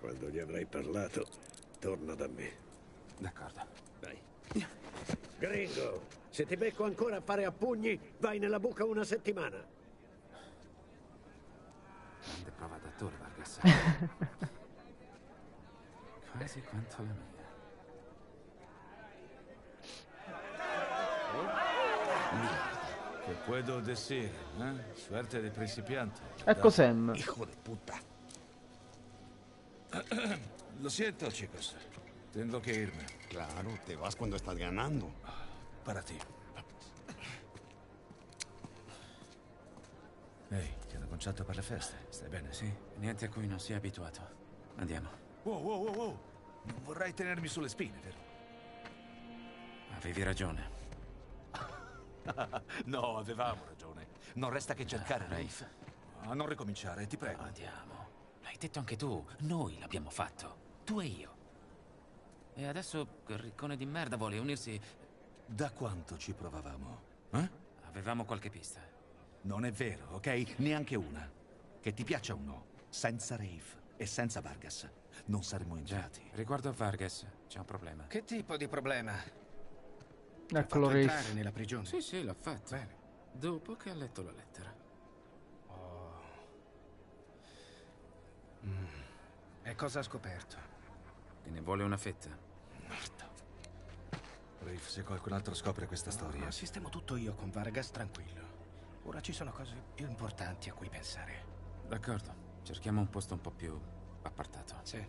Quando gli avrai parlato, torna da me. D'accordo. Dai. Gringo, se ti becco ancora a fare a pugni, vai nella buca una settimana. Grande prova d'attore, Vargas. Quasi quanto la mia. ¿Qué puedo decir? eh? Suerte de principiante. Ecco Sam. Hijo de puta. Lo siento, chicos. Tengo que irme. Claro, te vas cuando estás ganando. Para ti. Ehi, ti hanno conciato per le feste. Stai bene? Sì, niente a cui non sia abituato. Andiamo. Wow, wow, wow, wow. Non vorrai tenermi sulle spine, vero? Avevi ragione. no, avevamo ragione. Non resta che cercare Ah, Rafe. A non ricominciare, ti prego. Andiamo. L'hai detto anche tu. Noi l'abbiamo fatto. Tu e io. E adesso quel riccone di merda vuole unirsi. Da quanto ci provavamo? Eh? Avevamo qualche pista. Non è vero, ok? Neanche una. Che ti piaccia o no, senza Rafe e senza Vargas non saremmo entrati. Riguardo a Vargas, c'è un problema. Che tipo di problema? Eccolo Fatto entrare Rafe. nella prigione. Sì, sì, l'ha fatto. Dopo che ha letto la lettera. E cosa ha scoperto? E ne vuole una fetta. Rafe Rafe se qualcun altro scopre questa storia. No, sistemo tutto io con Vargas tranquillo. Ora ci sono cose più importanti a cui pensare. D'accordo. Cerchiamo un posto un po' più appartato. Sì.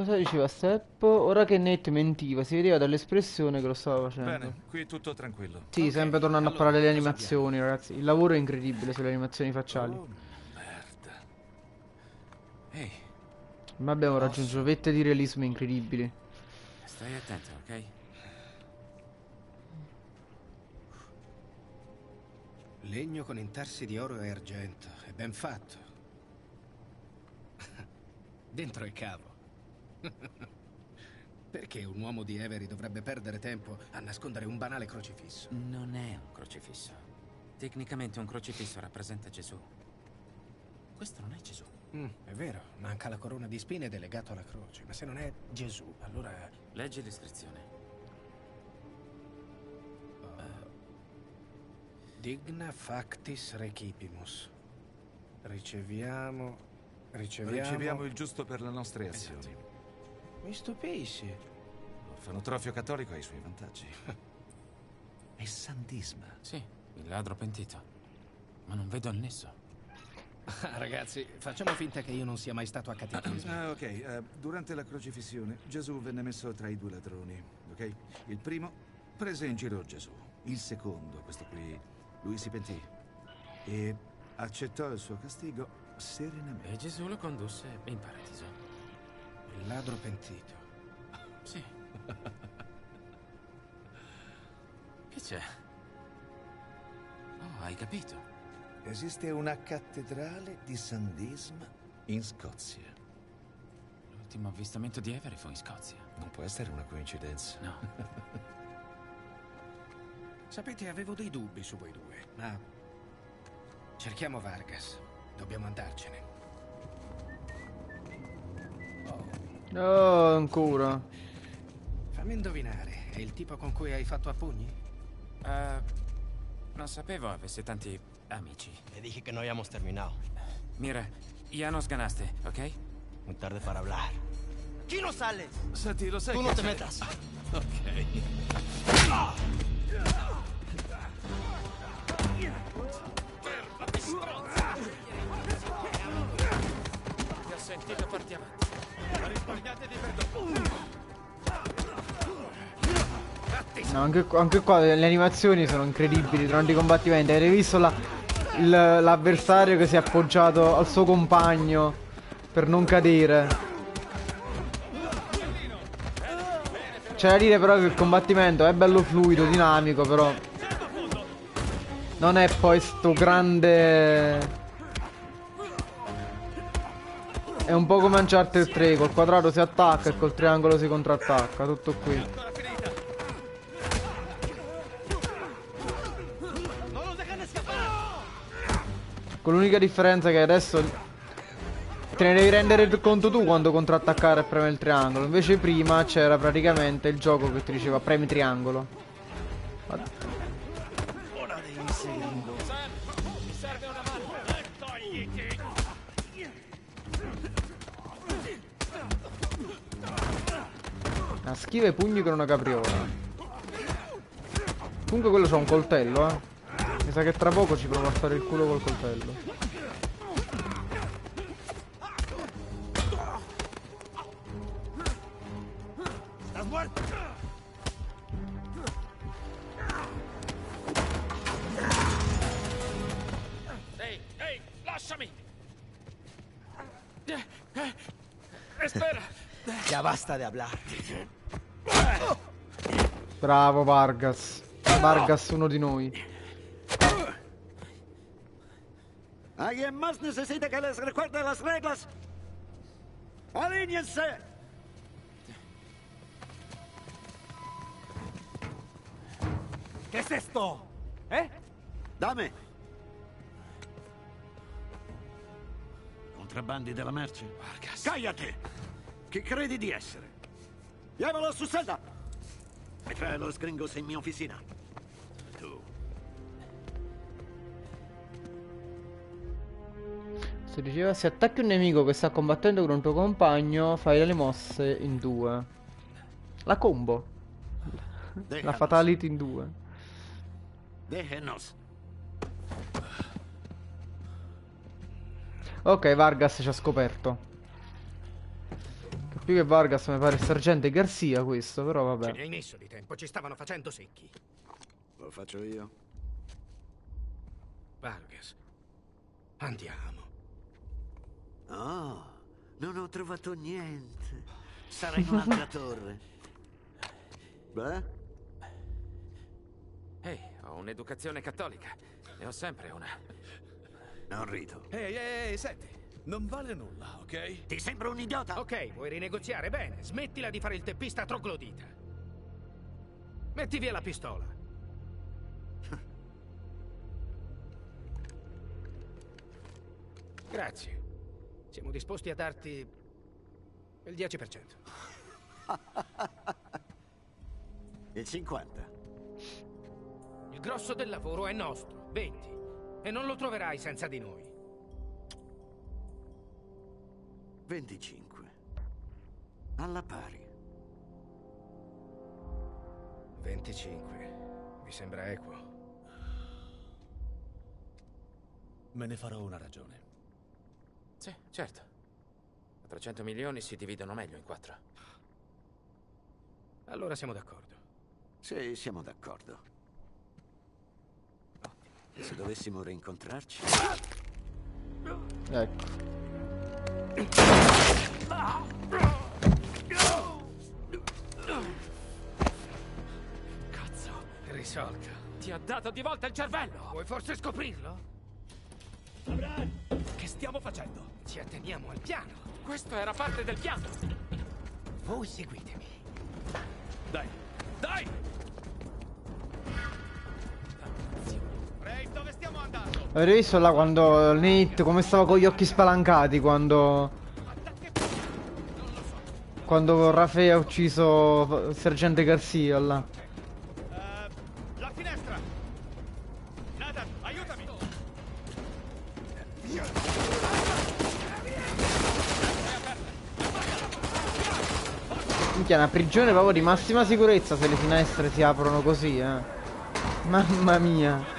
Cosa diceva Step? Ora che Nate mentiva, si vedeva dall'espressione che lo stava facendo. Bene, qui tutto tranquillo. Sì, sempre tornando a parlare delle animazioni, ragazzi. Il lavoro è incredibile sulle animazioni facciali. Oh, merda. Ehi, Ma abbiamo raggiunto vette di realismo incredibili. Stai attento, ok? Legno con intarsi di oro e argento. È ben fatto. Dentro è cavo. Perché un uomo di Avery dovrebbe perdere tempo a nascondere un banale crocifisso? Non è un crocifisso. Tecnicamente un crocifisso rappresenta Gesù. Questo non è Gesù. Mm, è vero, manca la corona di spine ed è legato alla croce. Ma se non è Gesù, allora... Leggi l'iscrizione. Digna factis recipimus. Riceviamo... Riceviamo... riceviamo il giusto per le nostre azioni. Mi stupisci. L'orfanotrofio cattolico ha i suoi vantaggi. È sandisma. Sì, il ladro pentito. Ma non vedo il nesso. Ah, Ragazzi, facciamo finta che io non sia mai stato a catechismo. Ah, ok. eh, durante la crocifissione Gesù venne messo tra i due ladroni, ok? Il primo prese in giro Gesù. Il secondo, questo qui, lui si pentì e accettò il suo castigo serenamente. E Gesù lo condusse in paradiso. Il ladro pentito. Sì. Che c'è? Oh, hai capito? Esiste una cattedrale di sandisma in Scozia. L'ultimo avvistamento di Avery fu in Scozia. Non può essere una coincidenza. No. Sapete, avevo dei dubbi su voi due, ma... Cerchiamo Vargas. Dobbiamo andarcene. Oh, ancora. Fammi indovinare, è il tipo con cui hai fatto a pugni? Eh, non sapevo avesse tanti amici. Le dije que no habíamos terminado. Mira, ya nos ganaste, ¿ok? Muy tarde para hablar. ¡Aquí no sales! Senti, lo sai Tú che no te metas. Ok. Ti ho sentito, porti avanti. No, anche, anche qua le animazioni sono incredibili durante i combattimenti. Avete visto la- l'avversario che si è appoggiato al suo compagno per non cadere. C'è da dire però che il combattimento è bello fluido, dinamico, però non è poi sto grande... È un po' come Uncharted 3, col quadrato si attacca e col triangolo si contrattacca, tutto qui. Con l'unica differenza che adesso te ne devi rendere conto tu quando contrattaccare e premere il triangolo. Invece prima c'era praticamente il gioco che ti diceva premi triangolo. Ah, schiva i pugni con una capriola. Comunque quello c'ha un coltello, eh. Mi sa che tra poco ci prova a fare il culo col coltello. Ehi, ehi, lasciami. Eh, eh, Espera. Ya basta de hablar. Bravo Vargas. Vargas uno di noi. ¿Alguien más necesita que les recuerde las reglas? ¡Alíñense! ¿Qué es esto? ¿Eh? Dame! Contrabbandi della merce? Cállate! Chi credi di essere? Llévalo a su celda! E trae los gringos in mia oficina. Tu. Si diceva se attacchi un nemico che sta combattendo con un tuo compagno, fai le mosse in due. La combo. La Déjanos. fatality in due. Déjenos. Ok, Vargas ci ha scoperto. Che più che Vargas mi pare sergente Garcia questo, però Ce ne vabbè. hai messo di tempo, ci stavano facendo secchi. Lo faccio io. Vargas, andiamo. Oh, non ho trovato niente. Sarà in un'altra torre. Beh, Ehi, ho un'educazione cattolica. Ne ho sempre una. non rido. Ehi, ehi, ehi, senti. Non vale nulla, ok? Ti sembra un idiota? Ok, vuoi rinegoziare? Bene, smettila di fare il teppista troglodita. Metti via la pistola. Grazie. Siamo disposti a darti il 10%. Il 50. Il grosso del lavoro è nostro, 20. E non lo troverai senza di noi. 25. Alla pari. 25. Mi sembra equo. Me ne farò una ragione. Sì, certo. 400 milioni si dividono meglio in quattro. Allora siamo d'accordo. Sì, siamo d'accordo. Se dovessimo rincontrarci... Ecco. Cazzo, risolto. Ti ha dato di volta il cervello! Vuoi forse scoprirlo? Che stiamo facendo? Ci atteniamo al piano. Questo era parte del piano! Voi seguitemi. Dai, dai! Rafe, dove stiamo andando? Avete visto là quando Nate come stava con gli occhi spalancati quando... Quando Raffaele ha ucciso sergente Garcia là. La finestra! Nathan, aiutami! Minchia, una prigione proprio di massima sicurezza se le finestre si aprono così, eh. Mamma mia.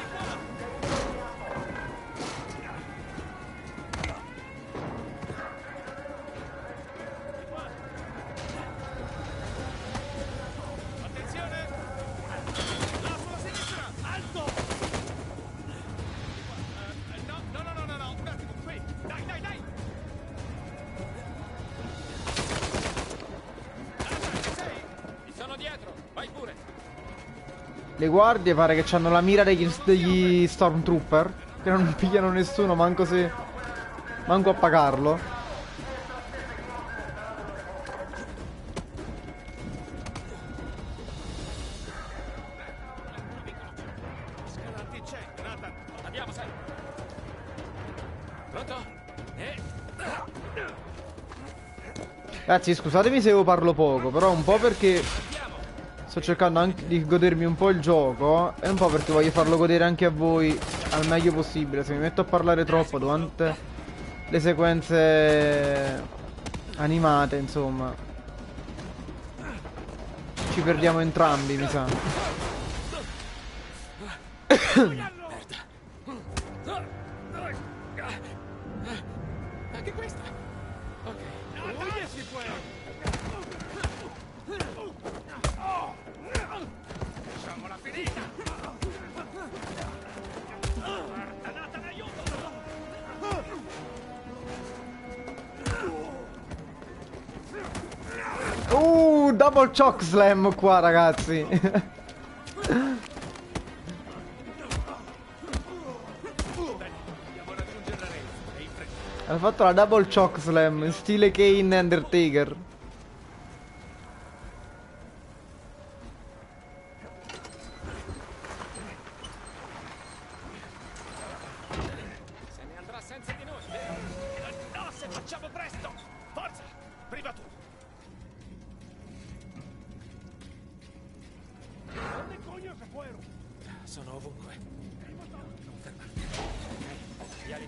Guardie pare che hanno la mira degli, degli Stormtrooper. Che non pigliano nessuno, manco se... Manco a pagarlo. Ragazzi, scusatemi se io parlo poco, però un po' perché sto cercando anche di godermi un po' il gioco e un po' perché voglio farlo godere anche a voi al meglio possibile. Se mi metto a parlare troppo durante le sequenze animate, insomma, ci perdiamo entrambi, mi sa. double choke slam qua, ragazzi. Hanno fatto la double choke slam in stile Kane Undertaker.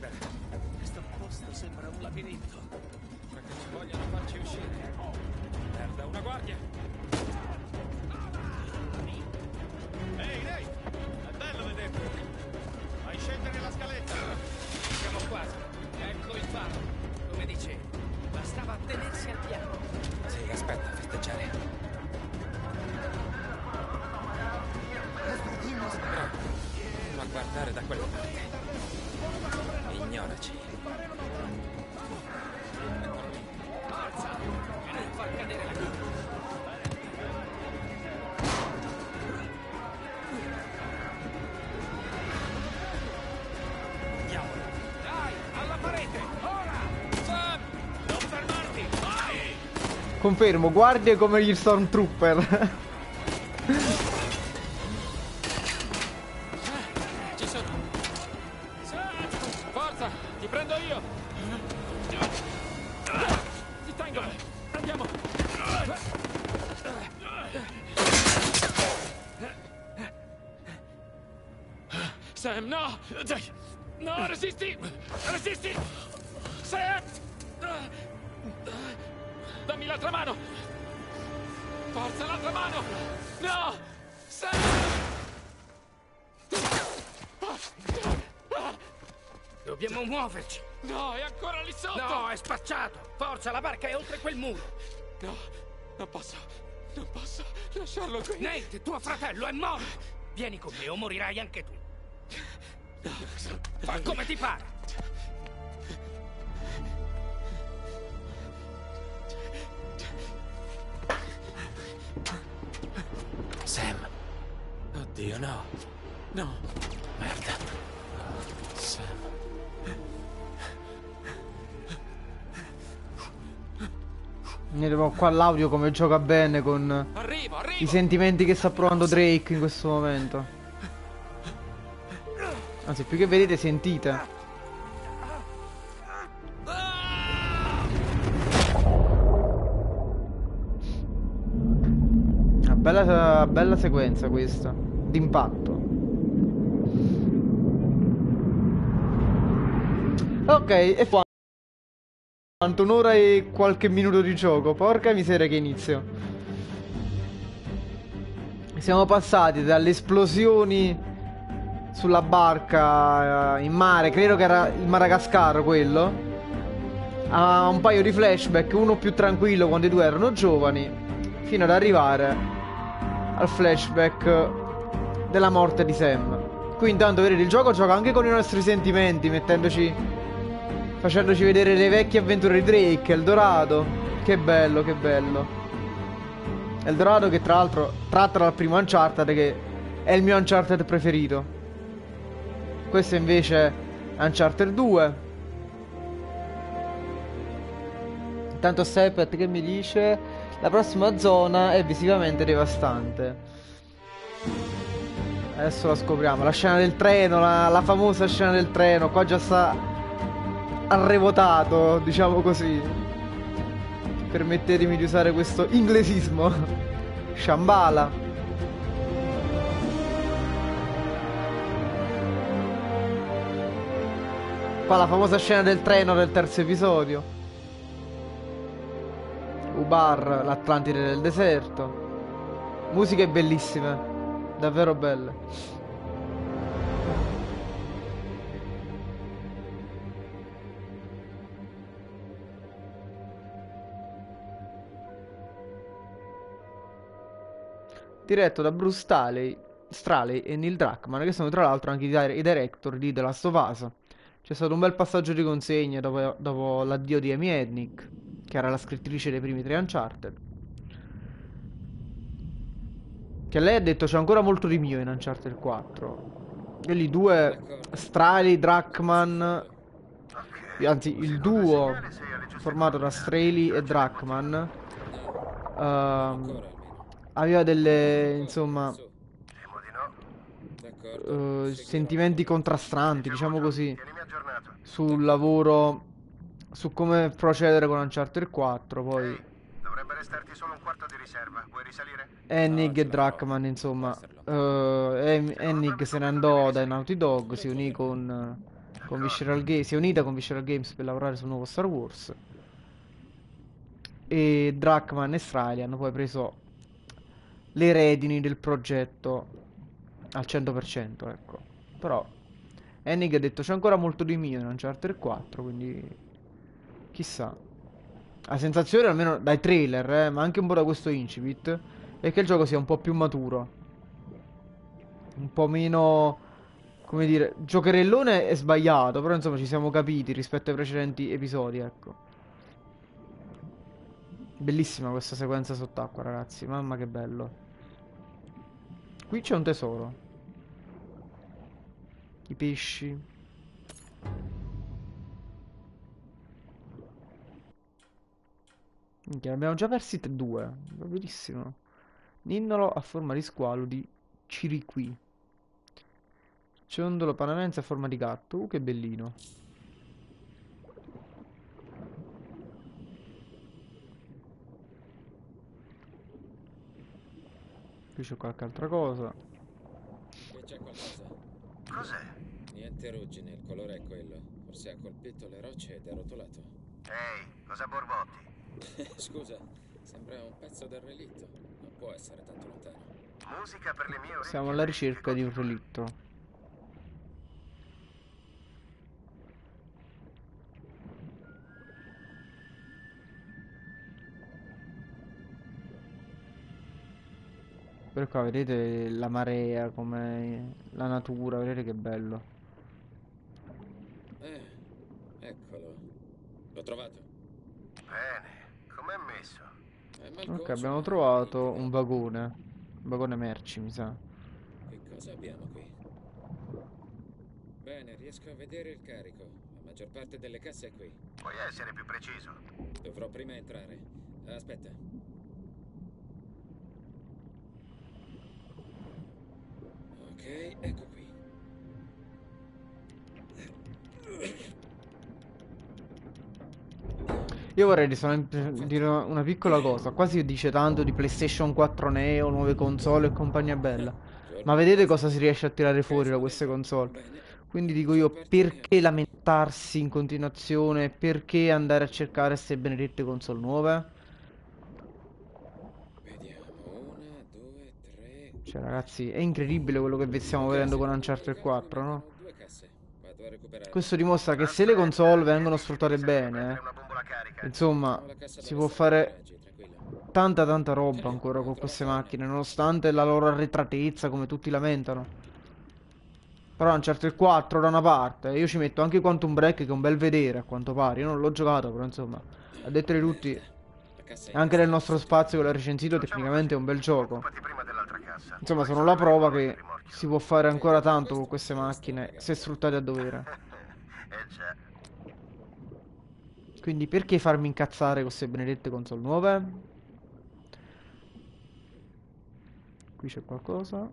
Libera. Questo posto Sembra un labirinto. Perché ci vogliono farci uscire. Merda, una guardia. Ehi, lei! È bello vederti. Fai scendere la scaletta. Siamo quasi. Ecco il faro. Come dicevi, bastava tenersi al piano. Sì, aspetta, festeggiare. Bravo a guardare da quella Confermo, guardie come gli Stormtrooper. Muoverci. No, è ancora lì sotto! No, è spacciato. Forza, la barca è oltre quel muro. No, non posso. Non posso lasciarlo qui. Nate, tuo fratello è morto. Vieni con me o morirai anche tu. Fa come ti pare. Sam. Oddio, no. No. Merda. Vedete qua l'audio come gioca bene con Arrivo, arrivo! i sentimenti che sta provando Drake in questo momento. Anzi, più che vedete, sentite. Una bella, bella sequenza questa, d'impatto. Ok, e qua. Quanto un'ora e qualche minuto di gioco. Porca miseria che inizio. Siamo passati dalle esplosioni sulla barca eh, in mare, credo che era il Madagascar quello, a un paio di flashback, uno più tranquillo quando i due erano giovani, fino ad arrivare al flashback della morte di Sam. Qui intanto vedete il gioco gioca anche con i nostri sentimenti, mettendoci facendoci vedere le vecchie avventure di Drake, Eldorado. Che bello, che bello. Eldorado che tra l'altro tratta dal primo Uncharted che è il mio Uncharted preferito. Questo invece è Uncharted 2. Intanto Sepet che mi dice la prossima zona è visivamente devastante. Adesso la scopriamo. La scena del treno, la, la famosa scena del treno. Qua già sta arrevotato, diciamo così. Permettetemi di usare questo inglesismo. Shambhala. Qua la famosa scena del treno del terzo episodio. Ubar, l'Atlantide del deserto. Musiche bellissime, davvero belle. Diretto da Bruce Staley, Straley e Neil Druckmann, che sono tra l'altro anche i di- i director di The Last of Us. C'è stato un bel passaggio di consegne dopo, dopo l'addio di Amy Hednick, che era la scrittrice dei primi tre Uncharted. Che lei ha detto c'è ancora molto di mio in Uncharted 4. E lì due, Straley, Druckmann, anzi il duo formato da Straley e Druckmann, ehm, aveva delle, insomma, eh, sentimenti contrastanti, diciamo così, sul lavoro, su come procedere con Uncharted 4, poi Dovrebbe restarti solo un quarto di riserva. Vuoi risalire? Hennig e Druckmann, insomma, eh, Em- Hennig se ne andò dai Naughty Dog, si unì con, con Visceral Games, si è unita con Visceral Games per lavorare sul nuovo Star Wars. E Drachman e Strily hanno poi preso le redini del progetto al 100%, ecco. Però Hennig ha detto c'è ancora molto di mio in Uncharted 4, quindi chissà. La sensazione, almeno dai trailer, eh, ma anche un po' da questo incipit, è che il gioco sia un po' più maturo. Un po' meno, come dire, giocherellone è sbagliato, però insomma ci siamo capiti rispetto ai precedenti episodi, ecco. Bellissima questa sequenza sott'acqua, ragazzi, mamma che bello. Qui c'è un tesoro. I pesci. Minchia, ne abbiamo già persi due. Bellissimo. Ninnolo a forma di squalo di Ciriqui. Ciondolo panamense a forma di gatto. Uh, che bellino. Qui c'è qualche altra cosa. Qui c'è qualcosa. Cos'è? Niente ruggine, il colore è quello. Forse ha colpito le rocce ed è rotolato. Ehi, cosa borbotti? Scusa, sembra un pezzo del relitto. Non può essere tanto lontano. Musica per le mie orecchie. Siamo alla ricerca di un relitto. Per qua vedete la marea, come la natura, vedete che bello. Eh, eccolo. L'ho trovato. Bene, com'è messo? Ok, abbiamo trovato un vagone. Un vagone merci, mi sa. Che cosa abbiamo qui? Bene, riesco a vedere il carico. La maggior parte delle casse è qui. Puoi essere più preciso? Dovrò prima entrare. Aspetta. Ok, ecco qui. Io vorrei dire una piccola cosa. Qua si dice tanto di PlayStation 4 Neo, nuove console e compagnia bella. Ma vedete cosa si riesce a tirare fuori da queste console? Quindi dico io, perché lamentarsi in continuazione? Perché andare a cercare queste benedette console nuove? Cioè, ragazzi, è incredibile quello che stiamo vedendo con Uncharted 4, no? Questo dimostra che se le console vengono sfruttate bene, insomma, si può fare tanta tanta roba ancora con queste macchine, nonostante la loro arretratezza, come tutti lamentano. Però Uncharted 4 da una parte, io ci metto anche Quantum Break che è un bel vedere a quanto pare, io non l'ho giocato, però insomma, a detta di tutti, anche nel nostro spazio che l'ha recensito, tecnicamente è un bel gioco. Insomma, sono la prova che si può fare ancora tanto con queste macchine se sfruttate a dovere. Eh già. Quindi perché farmi incazzare con queste benedette console nuove? Qui c'è qualcosa.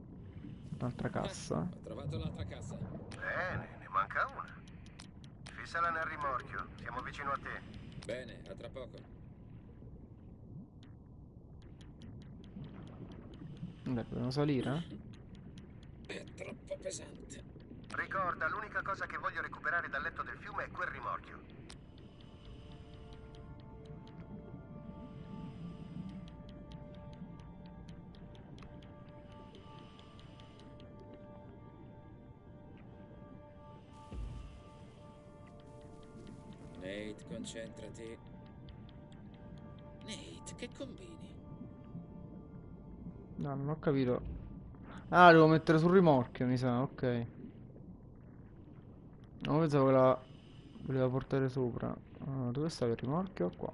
Un'altra cassa. Ho trovato l'altra cassa. Bene, ne manca una. Fissala nel rimorchio, siamo vicino a te. Bene, a tra poco. Beh, dobbiamo salire? È troppo pesante. Ricorda, l'unica cosa che voglio recuperare dal letto del fiume è quel rimorchio. Nate, concentrati. Nate, che combini? No, non ho capito. Ah, devo mettere sul rimorchio, mi sa, ok. No, pensavo che la voleva portare sopra. Ah, dove sta il rimorchio? Qua.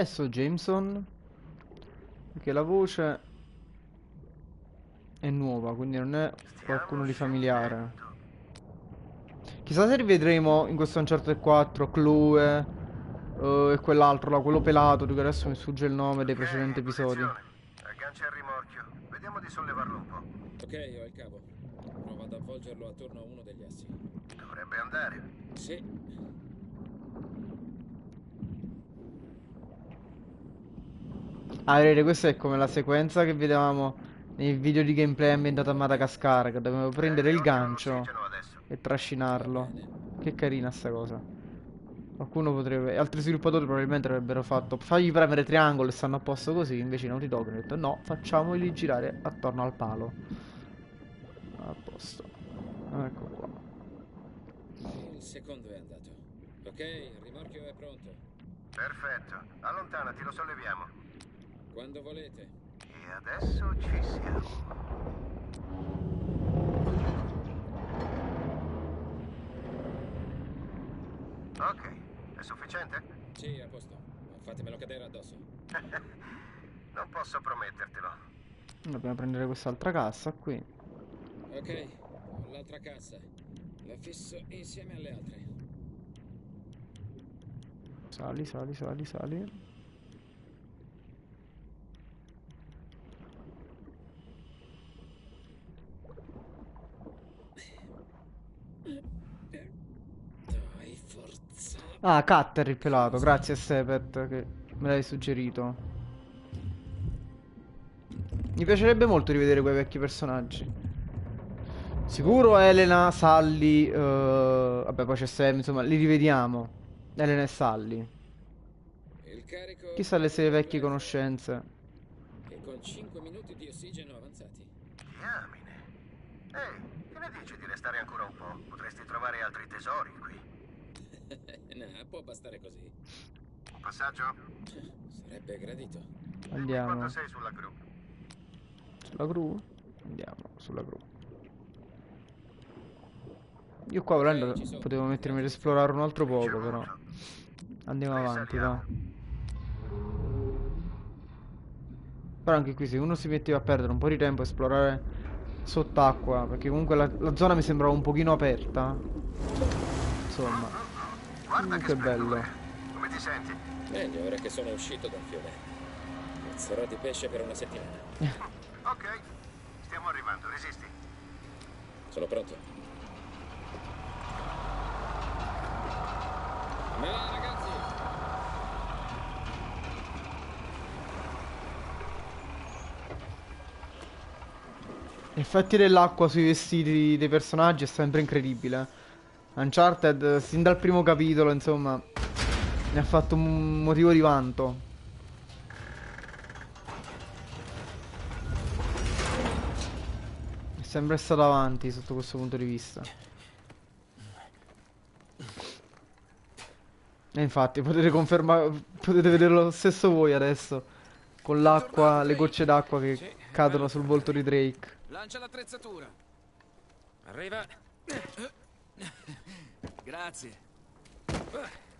È sto Jameson? Perché la voce... È nuova, quindi non è qualcuno di familiare. Chissà se rivedremo in questo Uncharted 4 Chloe eh, e quell'altro là, quello pelato, di cui adesso mi sfugge il nome dei precedenti episodi. Aggancia il rimorchio. Vediamo di sollevarlo un po'. Ok, ho il cavo. Prova ad avvolgerlo attorno a uno degli assi. Dovrebbe andare. Sì. Ah, vedete, questa è come la sequenza che vedevamo nei video di gameplay ambientato a Madagascar, che dovevo prendere il gancio e trascinarlo. Che carina sta cosa. Qualcuno potrebbe... Altri sviluppatori probabilmente avrebbero fatto... Fagli premere triangolo e stanno a posto così, invece Naughty Dog hanno detto no, facciamoli girare attorno al palo. A posto. Ecco qua. Il secondo è andato. Ok, il rimorchio è pronto. Perfetto. Allontanati, lo solleviamo. Quando volete. E adesso ci siamo. Ok, è sufficiente? Sì, a posto. Ma fatemelo cadere addosso. non posso promettertelo. Dobbiamo prendere quest'altra cassa qui. Ok, ho l'altra cassa. La fisso insieme alle altre. Sali, sali, sali, sali. Dai, forza. Ah, Cutter il pelato, grazie Sepet che me l'hai suggerito. Mi piacerebbe molto rivedere quei vecchi personaggi. Sicuro Elena, Sally, eh, vabbè poi c'è Sam, insomma, li rivediamo. Elena e Sally. Il carico Chissà le sue vecchie conoscenze. e con 5 minuti di ossigeno avanzati. Diamine. Ehi, che ne dici di restare ancora un po'? Potresti trovare altri tesori qui. Può bastare così. Un passaggio? Sarebbe gradito. Andiamo. Quando sei sulla gru? Sulla gru? Andiamo, sulla gru. Io qua volendo potevo mettermi ad esplorare un altro poco, però. Andiamo avanti, va. Però anche qui se uno si metteva a perdere un po' di tempo a esplorare sott'acqua, perché comunque la, la zona mi sembrava un pochino aperta. Insomma. Comunque è bello. Come ti senti? Meglio ora che sono uscito dal fiume. Puzzerò di pesce per una settimana. Ok, stiamo arrivando, resisti. Sono pronto. Ma ragazzi! Effetti dell'acqua sui vestiti dei personaggi è sempre incredibile. Uncharted, sin dal primo capitolo, insomma, ne ha fatto un motivo di vanto. È sempre stato avanti sotto questo punto di vista. E infatti potete confermare, potete vederlo lo stesso voi adesso. Con l'acqua, le gocce d'acqua che cadono sul volto di Drake. Lancia l'attrezzatura. Arriva. Grazie.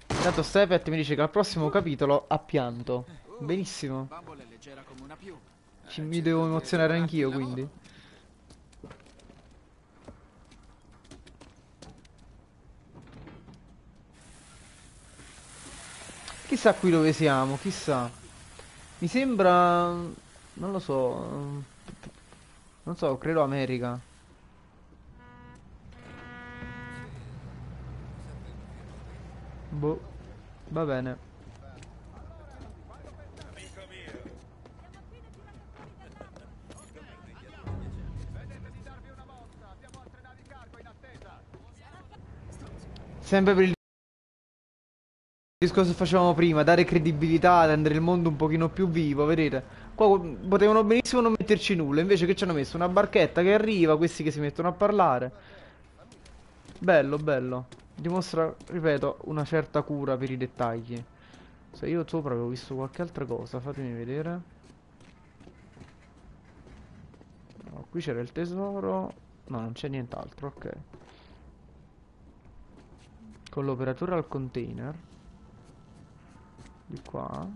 Intanto Stepet mi dice che al prossimo capitolo ha pianto. Benissimo. Una piuma. Ci, mi devo emozionare anch'io quindi. Chissà qui dove siamo, chissà. Mi sembra... Non lo so. Non so, credo America. Boh. Va bene. Sempre per il discorso che facevamo prima, dare credibilità, rendere il mondo un pochino più vivo, vedete? Qua potevano benissimo non metterci nulla, invece che ci hanno messo una barchetta che arriva, questi che si mettono a parlare. Bello, bello. Dimostra, ripeto, una certa cura per i dettagli. Se io sopra avevo visto qualche altra cosa, fatemi vedere. No, qui c'era il tesoro. No, non c'è nient'altro, ok. Con l'operatore al container. Di qua.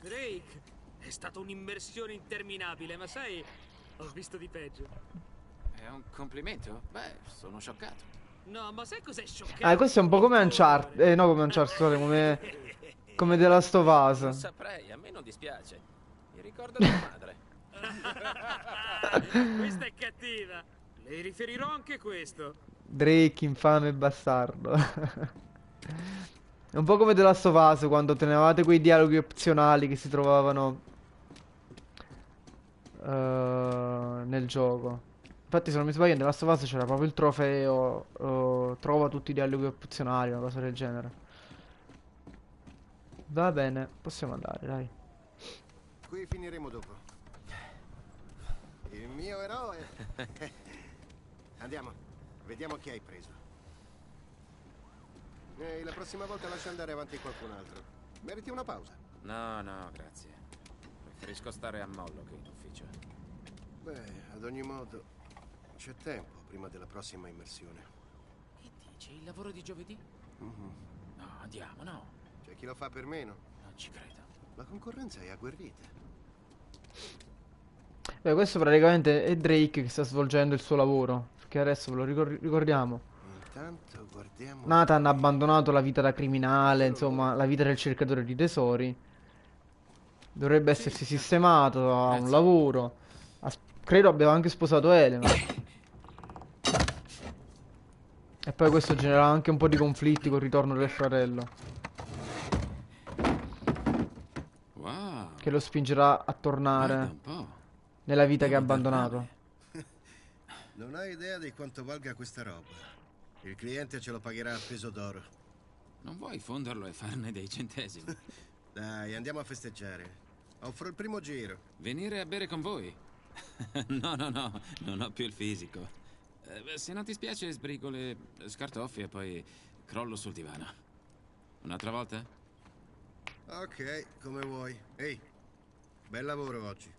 Drake, è stata un'immersione interminabile, ma sai, ho visto di peggio. È un complimento? Beh, sono scioccato. No, ma sai cos'è scioccante? Ah, questo è un po' come Uncharted. Eh, no, come Uncharted, scusate, come... Come The Last of Non Us. saprei, a me non dispiace. Mi ricorda tua madre. Questa è cattiva. Le riferirò anche questo. Drake, infame bastardo. È un po' come The Last of Us, quando tenevate quei dialoghi opzionali che si trovavano eh, nel gioco. Infatti, se non mi sbaglio, The Last of Us c'era proprio il trofeo. eh, trova tutti i dialoghi opzionali, una cosa del genere. Va bene, possiamo andare, dai. Qui finiremo dopo. Il mio eroe. Andiamo, vediamo chi hai preso. E la prossima volta lascia andare avanti qualcun altro. Meriti una pausa. No, no, grazie. Preferisco stare a mollo che in ufficio. Beh, ad ogni modo, c'è tempo prima della prossima immersione. Che dici? Il lavoro di giovedì? Mhm. No, andiamo, no. C'è chi lo fa per meno. Non ci credo. La concorrenza è agguerrita. Beh, questo praticamente è Drake che sta svolgendo il suo lavoro. Perché adesso ve lo ricor- ricordiamo. Intanto guardiamo... Nathan ha abbandonato la vita da criminale, insomma, la vita del cercatore di tesori. Dovrebbe essersi sistemato, ha un lavoro. Ha credo abbia anche sposato Elena. E poi questo genererà anche un po' di conflitti col ritorno del fratello. Wow. Che lo spingerà a tornare nella vita che ha abbandonato. Non hai idea di quanto valga questa roba. Il cliente ce lo pagherà a peso d'oro. Non vuoi fonderlo e farne dei centesimi? Dai, andiamo a festeggiare. Offro il primo giro. Venire a bere con voi? no, no, no, non ho più il fisico. Eh, se non ti spiace, sbrigo le scartoffie e poi crollo sul divano. Un'altra volta? Ok, come vuoi. Ehi, bel lavoro oggi.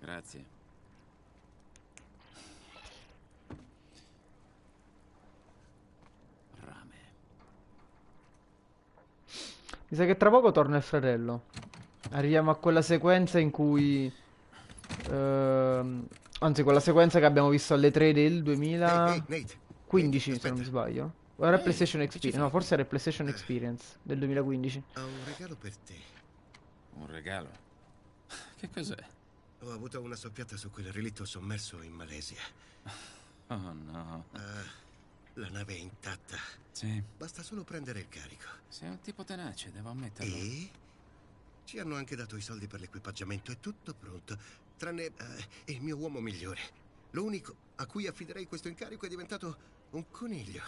Grazie. Rame. Mi sa che tra poco torna il fratello. Arriviamo a quella sequenza in cui... ehm, anzi, quella sequenza che abbiamo visto alle 3 del 2015, se non mi sbaglio. O era PlayStation Experience? No, forse era il PlayStation Experience del 2015. Ho un regalo per te. Un regalo? Che cos'è? Ho avuto una soffiata su quel relitto sommerso in Malesia. Oh no. Ah, la nave è intatta. Sì. Basta solo prendere il carico. Sei un tipo tenace, devo ammetterlo. E? Ci hanno anche dato i soldi per l'equipaggiamento, è tutto pronto. Tranne eh, il mio uomo migliore. L'unico a cui affiderei questo incarico è diventato un coniglio.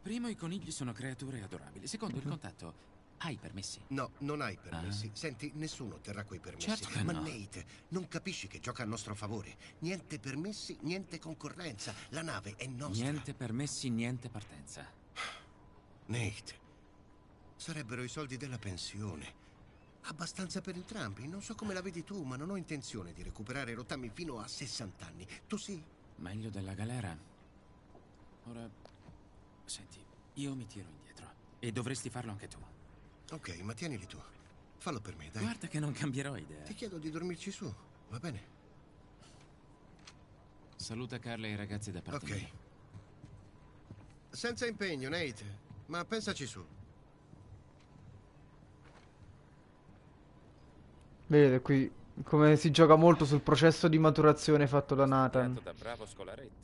Primo, i conigli sono creature adorabili. Secondo, il contatto. Hai permessi? No, non hai permessi. Ah. Senti, nessuno terrà quei permessi. Certo che Ma no. Nate, non capisci che gioca a nostro favore. Niente permessi, niente concorrenza. La nave è nostra. Niente permessi, niente partenza. Nate, sarebbero i soldi della pensione. Abbastanza per entrambi. Non so come la vedi tu, ma non ho intenzione di recuperare rottami fino a 60 anni. Tu sì? Meglio della galera. Ora, senti, io mi tiro indietro. E dovresti farlo anche tu. Ok, ma tienili tu. Fallo per me, dai. Guarda che non cambierò idea. Ti chiedo di dormirci su, va bene? Saluta Carla e i ragazzi da parte Ok. mia. Senza impegno, Nate. Ma pensaci su. Vedete qui come si gioca molto sul processo di maturazione fatto da Nathan. da bravo scolaretto.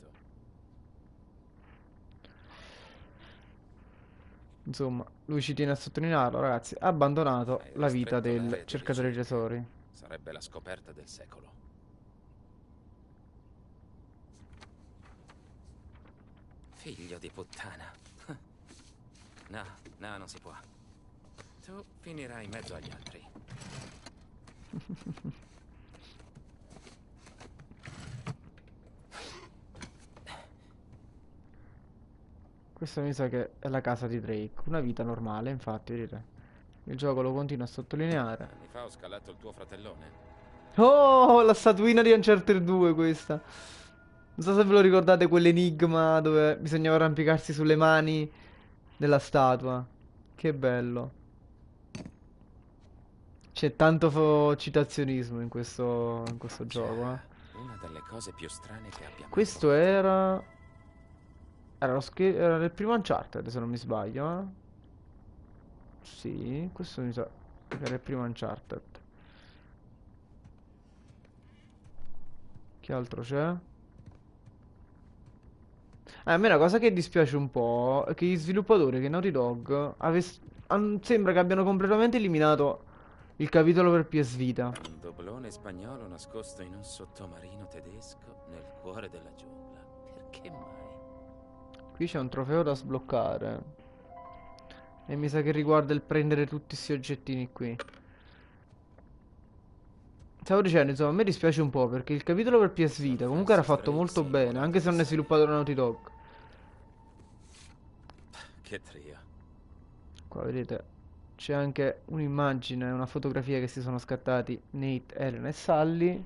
Insomma, lui ci tiene a sottolinearlo, ragazzi. Ha abbandonato la vita del cercatore di tesori. Sarebbe la scoperta del secolo. Figlio di puttana. No, no, non si può. Tu finirai in mezzo agli altri. Questa mi sa che è la casa di Drake. Una vita normale, infatti, vedete. Il gioco lo continua a sottolineare. Anni fa ho scalato il tuo fratellone. Oh, la statuina di Uncharted 2 questa. Non so se ve lo ricordate quell'enigma dove bisognava arrampicarsi sulle mani della statua. Che bello. C'è tanto citazionismo in questo, in questo gioco, eh. Una delle cose più strane che abbiamo. Questo era... Era, lo era nel primo Uncharted, se non mi sbaglio, eh. Sì, questo mi sa era il primo Uncharted. Che altro c'è? Eh, a me la cosa che dispiace un po' è che gli sviluppatori, che Naughty Dog, sembra che abbiano completamente eliminato il capitolo per PS Vita. Un doblone spagnolo nascosto in un sottomarino tedesco nel cuore della giungla. Perché mai? Qui c'è un trofeo da sbloccare. E mi sa che riguarda il prendere tutti questi oggettini qui. Stavo dicendo, insomma, a me dispiace un po' perché il capitolo per PS Vita comunque era fatto molto bene, anche se non è sviluppato da Naughty Dog. Che trio. Qua vedete, c'è anche un'immagine, una fotografia che si sono scattati Nate, Elena e Sally.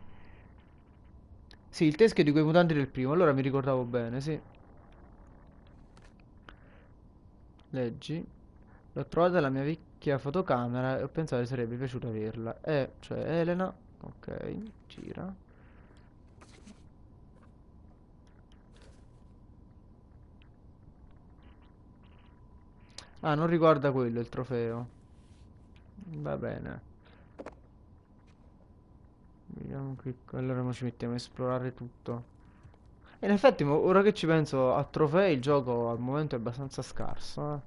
Sì, il teschio di quei mutanti del primo, allora mi ricordavo bene, sì. Leggi. L'ho trovata nella mia vecchia fotocamera e ho pensato che sarebbe piaciuto averla. Eh, cioè Elena, ok, gira. Ah, non riguarda quello il trofeo. Va bene. Vediamo qui. Allora ci mettiamo a esplorare tutto. E in effetti, ora che ci penso a trofei, il gioco al momento è abbastanza scarso. eh.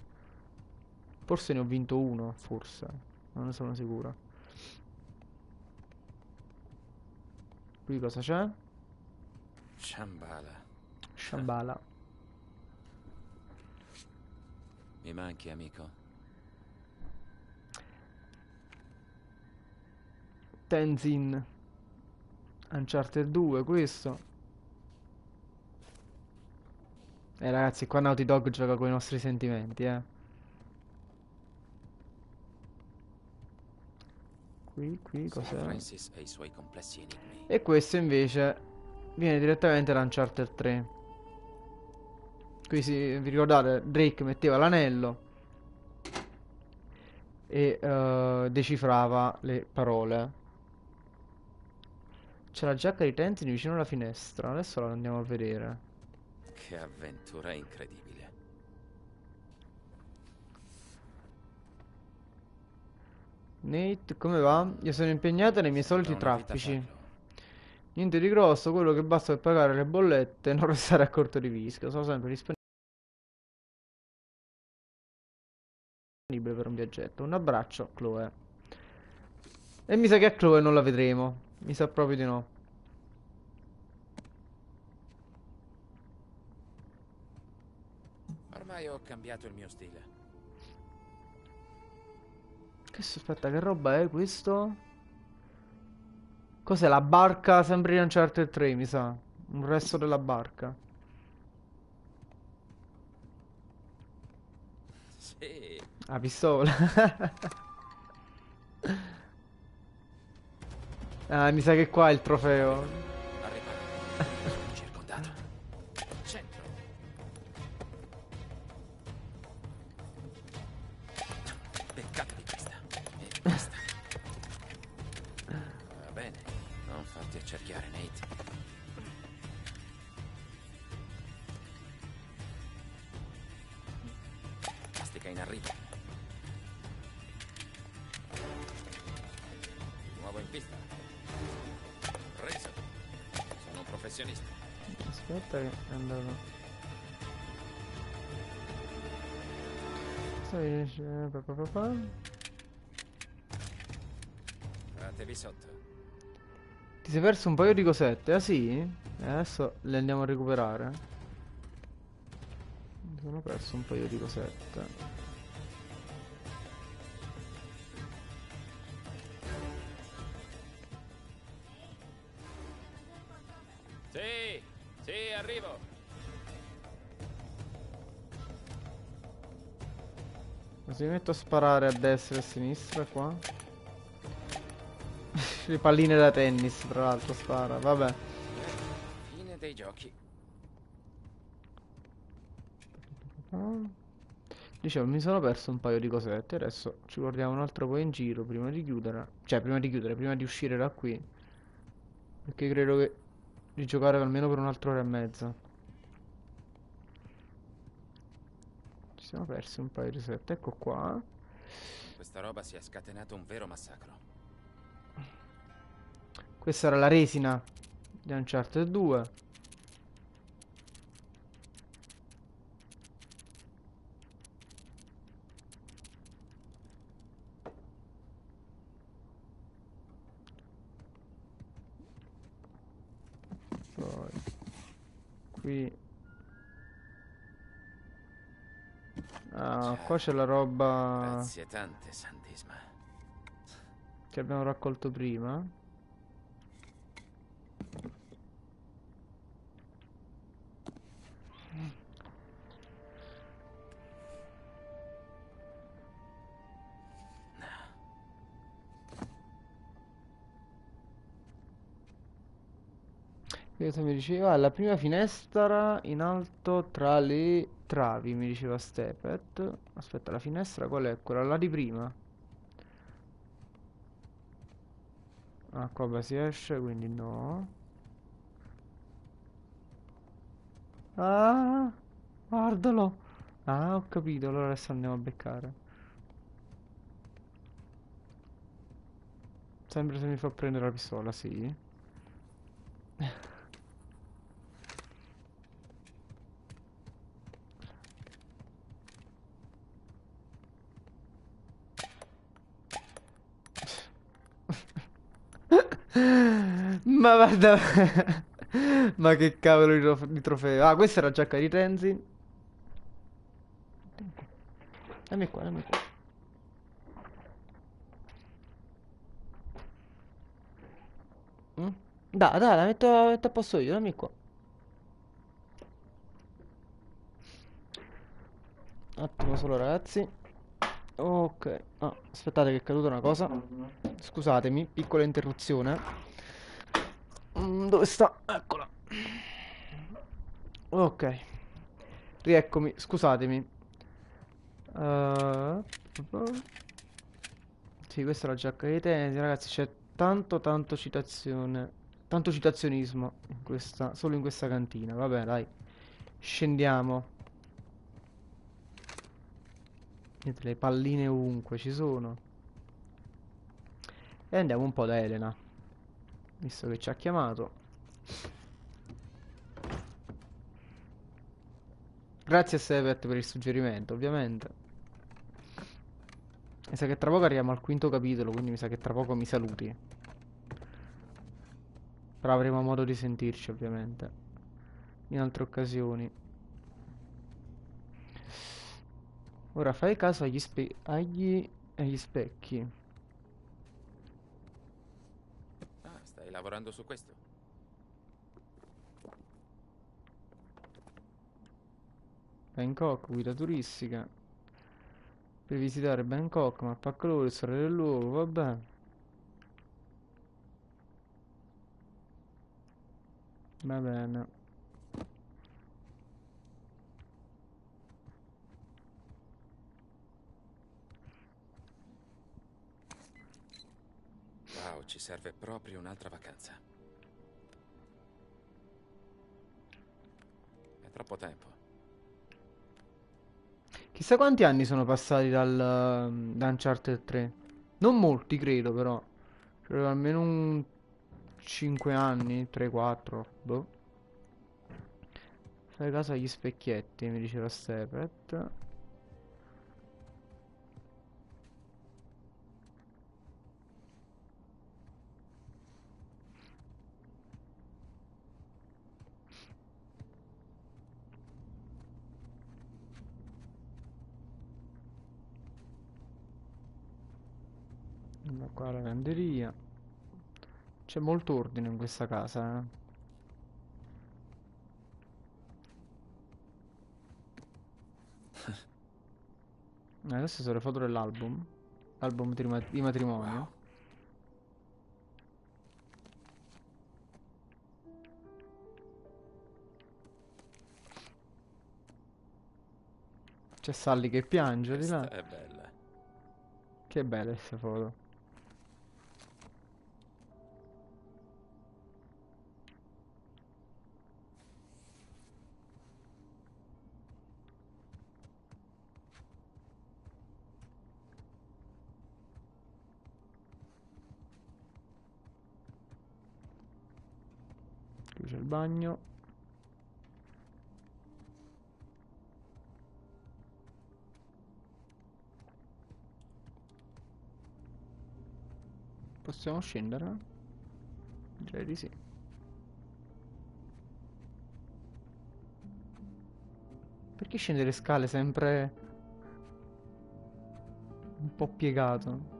Forse ne ho vinto uno, forse. Non ne sono sicuro. Qui cosa c'è? Shambhala. Shambhala. Mi manchi, amico. Tenzin. Uncharted 2, questo. Eh ragazzi, qua Naughty Dog gioca con i nostri sentimenti, eh. Qui, qui, cos'è? E. E questo invece viene direttamente da Uncharted 3. Qui si, vi ricordate, Drake metteva l'anello e eh, decifrava le parole. C'è la giacca di Tenzin vicino alla finestra, adesso la andiamo a vedere. Che avventura incredibile. Nate, come va? Io sono impegnata nei miei soliti traffici. Niente di grosso, quello che basta per pagare le bollette e non restare a corto di fisco. Sono sempre disponibile per un viaggetto. Un abbraccio, Chloe. E mi sa che a Chloe non la vedremo. Mi sa proprio di no. Ormai ho cambiato il mio stile. Che aspetta, che roba è questo? Cos'è la barca sempre in Uncharted 3, mi sa. Un resto della barca. Sì. La pistola. ah, mi sa che qua è il trofeo. Sono perso un paio di cosette, ah sì? E adesso le andiamo a recuperare. Mi sono perso un paio di cosette. Sì, sì, arrivo. Così mi metto a sparare a destra e a sinistra qua. Le palline da tennis, tra l'altro, spara. Vabbè. Fine dei giochi. Dicevo, mi sono perso un paio di cosette. Adesso ci guardiamo un altro po' in giro prima di chiudere. Cioè, prima di chiudere, prima di uscire da qui. Perché credo che di giocare almeno per un'altra ora e mezza. Ci siamo persi un paio di sette. Ecco qua. Questa roba si è scatenato un vero massacro. Questa era la resina di Uncharted 2. Poi qui Ah, qua c'è la roba Grazie tante, Sandisma. che abbiamo raccolto prima. Cosa mi diceva? La prima finestra in alto tra le travi, mi diceva Stepet. Aspetta, la finestra qual è? Quella là di prima. Ah, qua beh, si esce, quindi no. Ah, guardalo. Ah, ho capito, allora adesso andiamo a beccare. Sempre se mi fa prendere la pistola, sì. Ma guarda. Ma che cavolo di, trof- di trofeo. Ah questa era la giacca di Tenzin Dammi qua, dammi qua. Mm? Dai, dai, la metto, la metto a posto io, dammi qua. Un attimo solo ragazzi. Ok. Ah, Aspettate che è caduta una cosa. Scusatemi, piccola interruzione Dove sta? Eccola Ok Rieccomi, scusatemi Uh, Sì, questa è la giacca dei tenisi, ragazzi, c'è tanto tanto citazione, tanto citazionismo in questa, solo in questa cantina. Vabbè, dai. Scendiamo. Niente, le palline ovunque ci sono. E andiamo un po' da Elena, visto che ci ha chiamato. Grazie a Sevet per il suggerimento, ovviamente. Mi sa che tra poco arriviamo al quinto capitolo, quindi mi sa che tra poco mi saluti. Però avremo modo di sentirci, ovviamente. In altre occasioni. Ora fai caso agli, spe agli, agli specchi. Ah, stai lavorando su questo? Bangkok, guida turistica. Per visitare Bangkok, mappa colore, storia del luogo, vabbè. Va bene. Wow, ci serve proprio un'altra vacanza. È troppo tempo. Chissà quanti anni sono passati dal, da Uncharted 3. Non molti, credo, però. Credo almeno un 5 anni, 3-4. Boh. Fai caso agli specchietti, mi diceva Stepet. Qua la lavanderia. C'è molto ordine in questa casa, eh. Adesso sono le foto dell'album. Album di, ma- di matrimonio. C'è Sally che piange di là. Questa è bella. Che belle queste foto. Bagno. Possiamo scendere? Direi di sì. Perché scendere le scale sempre un po' piegato?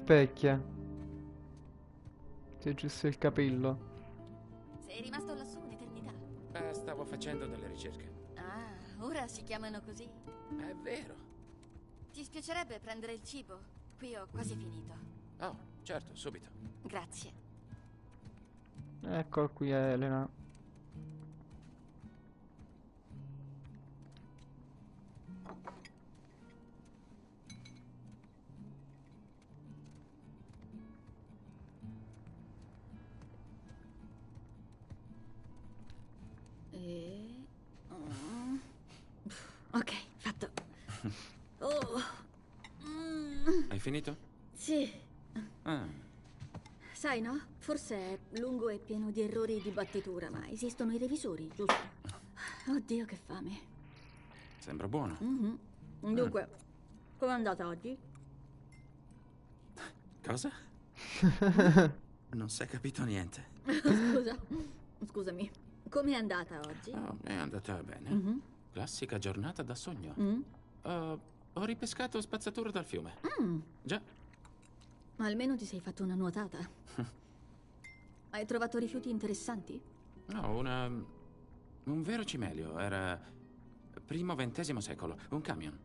Specchia. C'è giusto il capello. Sei rimasto lassù un'eternità. Eh, stavo facendo delle ricerche. Ah, ora si chiamano così. È vero. Ti spiacerebbe prendere il cibo? Qui ho quasi finito. Oh, certo, subito. Grazie. Ecco qui Elena. Finito? Sì. Ah, Sai, no? Forse è lungo e pieno di errori di battitura, ma esistono i revisori, giusto? Oddio, che fame. sembra buono. Mhm. Dunque, com'è andata oggi? Cosa? non si è capito niente. Scusa. Scusami. Com'è andata oggi? Oh, è andata bene. Mhm. Classica giornata da sogno. Mm. Uh, ho ripescato spazzatura dal fiume. Mm. Già. Ma almeno ti sei fatto una nuotata. Hai trovato rifiuti interessanti? No, una... Un vero cimelio. Era... Primo ventesimo secolo. Un camion.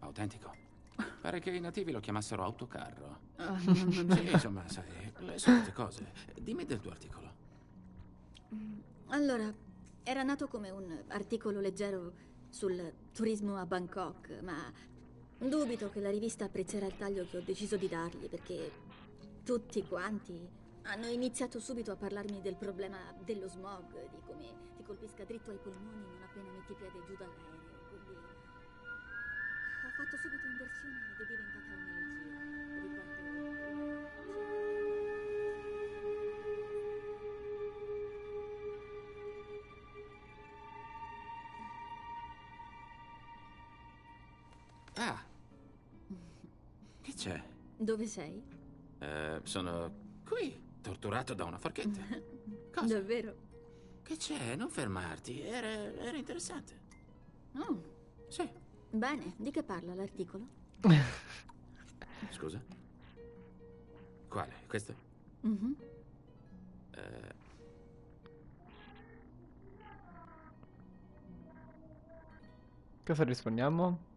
Autentico. Pare che i nativi lo chiamassero autocarro. Mia. Sì, insomma, sai, le solite cose. Dimmi del tuo articolo. Allora, era nato come un articolo leggero sul turismo a Bangkok, ma dubito che la rivista apprezzerà il taglio che ho deciso di dargli, perché tutti quanti hanno iniziato subito a parlarmi del problema dello smog, di come ti colpisca dritto ai polmoni non appena metti piede giù dall'aereo, quindi ho fatto subito inversione ed è diventata Ah! Che c'è? dove sei? Eh, sono qui, torturato da una forchetta. Cosa? Davvero? Che c'è? Non fermarti. Era, era interessante. Oh. Sì. Bene, di che parla l'articolo? Scusa? Quale? Questo? Mhm. Eh, Cosa rispondiamo?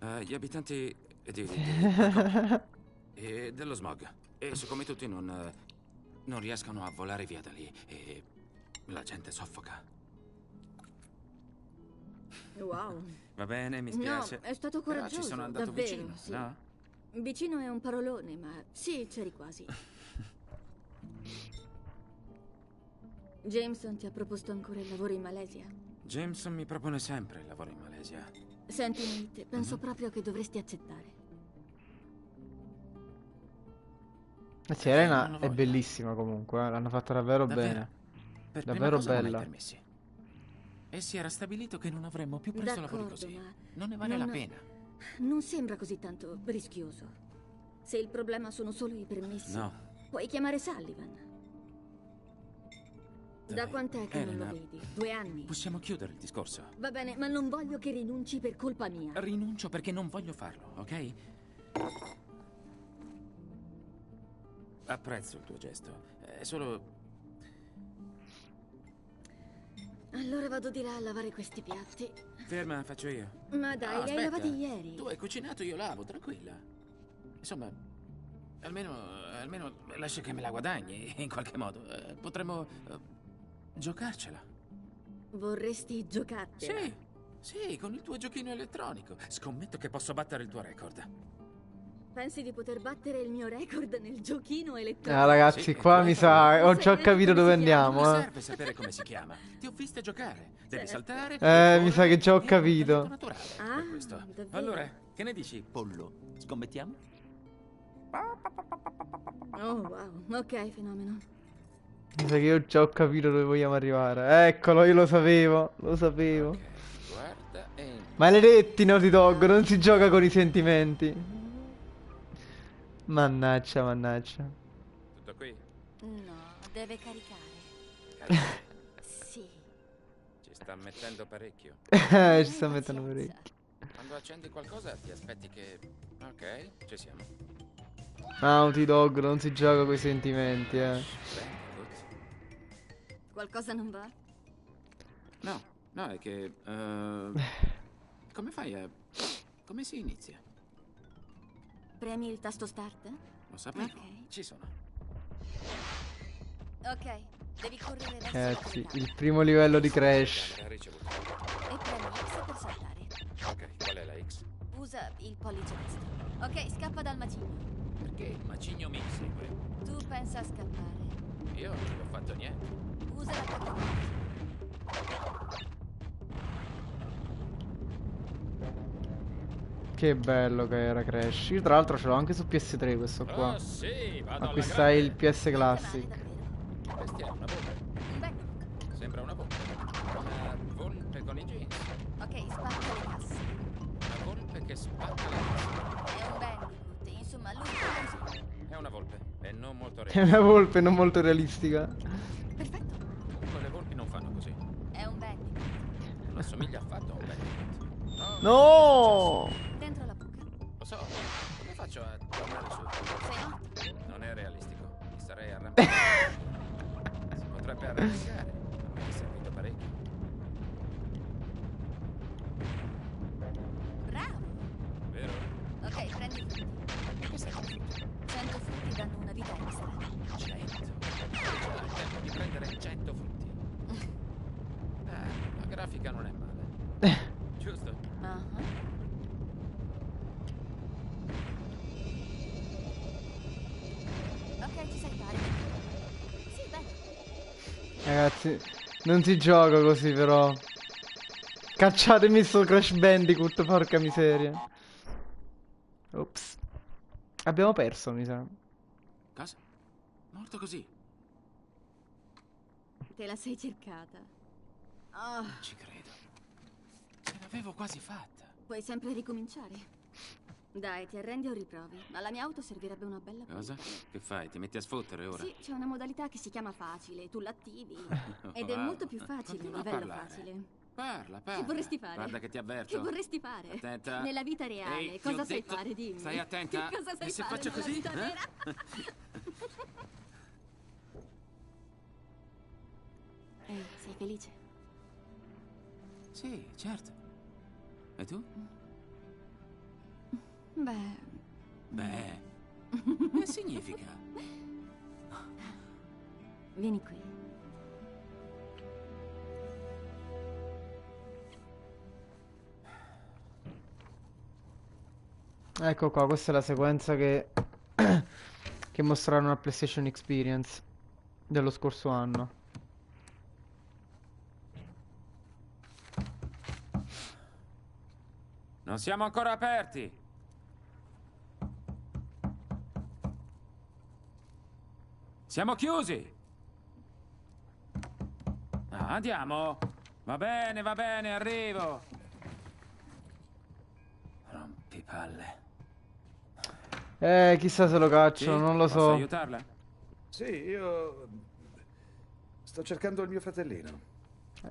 Eh, gli abitanti di, di- di- e dello smog. E siccome tutti non, eh, non riescono a volare via da lì e la gente soffoca. Wow. Va bene, mi spiace. No, è stato Però coraggioso. ci sono andato davvero, vicino, sì. no? Vicino è un parolone, ma sì, c'eri quasi. Jameson ti ha proposto ancora il lavoro in Malesia? Jameson mi propone sempre il lavoro in Malesia. Senti, Nate, penso Mhm. proprio che dovresti accettare. Eh Elena non ho è bellissima comunque, eh, L'hanno fatta davvero, Davvero? bene. Per Davvero bella. E si era stabilito che non avremmo più preso lavori così. ma Non ne vale non- la pena. Non sembra così tanto rischioso. Se il problema sono solo i permessi, No. puoi chiamare Sullivan. Da quant'è che non lo Elena. vedi? Due anni? Possiamo chiudere il discorso. Va bene, ma non voglio che rinunci per colpa mia. Rinuncio perché non voglio farlo, ok? Apprezzo il tuo gesto. È solo... Allora vado di là a lavare questi piatti. Ferma, faccio io. Ma dai, No, li hai lavati ieri. Tu hai cucinato, io lavo, tranquilla. Insomma, almeno, almeno lascia che me la guadagni, in qualche modo. Eh, potremmo eh, giocarcela. Vorresti giocartela? Sì, sì, con il tuo giochino elettronico. Scommetto che posso battere il tuo record. Pensi di poter battere il mio record nel giochino elettronico? Ah, ragazzi, qua mi sa. Ho già capito dove Non andiamo, eh. serve sapere come si chiama. Ti ho viste giocare. Devi saltare. Eh, mi sa che già ho capito. Ah? Allora, che ne dici, pollo? Scommettiamo? Oh, wow. Ok, fenomeno. Mi sa che io già ho capito dove vogliamo arrivare. Eccolo, io lo sapevo. Lo sapevo. Guarda e... Maledetti Naughty Dog, non si gioca con i sentimenti. Mannaggia, mannaggia. Tutto qui? No, deve caricare. sì. Ci sta mettendo parecchio. Eh, ci sta mettendo parecchio. Quando accendi qualcosa ti aspetti che... Ok, ci siamo. Naughty Dog, non si gioca con i sentimenti, eh. Qualcosa non va? No, no, è che... eh, come fai a... Come si inizia? Premi il tasto start? Lo sapevo. Ok. Ci sono. Ok, devi correre verso Eh sì, il primo livello di Crash. E premi X per saltare. Ok, qual è la X? Usa il pollice destro. Ok, scappa dal macigno. Perché il macigno mi segue? Tu pensa a scappare. Io non ho fatto niente. Usa la catapulta. Che bello che era Crash. Io tra l'altro ce l'ho anche su PS3 questo qua. Oh, sì, Acquistai il. PS Classic. È una volpe non molto realistica. Quelle volpi non fanno così. È un bandicoot. Non assomiglia affatto a un bandicoot. No! Dentro non si gioca così però. Cacciatemi sto Crash Bandicoot, porca miseria. Ops. Abbiamo perso, mi sa. Cosa? Morto così? Te la sei cercata. Ah, Ci credo. Ce l'avevo quasi fatta. puoi sempre ricominciare. Dai, ti arrendi o riprovi. Alla mia auto servirebbe una bella Cosa? Che fai? Ti metti a sfottere ora? Sì, c'è una modalità che si chiama facile, tu l'attivi. Ed è molto più facile a livello parlare. facile. Parla, parla. Che vorresti fare? Guarda che ti avverto. Che vorresti fare? Attenta. Nella vita reale, Ehi, cosa sai detto- fare? Dimmi. Stai attenta. Che cosa sai E se fare faccio così? vita eh? vera? Ehi, sei felice? Sì, certo. E tu? Beh, Beh, che significa? vieni qui. Ecco qua, questa è la sequenza che, che mostrarono al PlayStation Experience dello scorso anno. Non siamo ancora aperti. Siamo chiusi. Ah, andiamo. Va bene, va bene, arrivo. Rompipalle. Eh, chissà se lo caccio, Sì? non lo Posso so. aiutarla? Sì, io... Sto cercando il mio fratellino.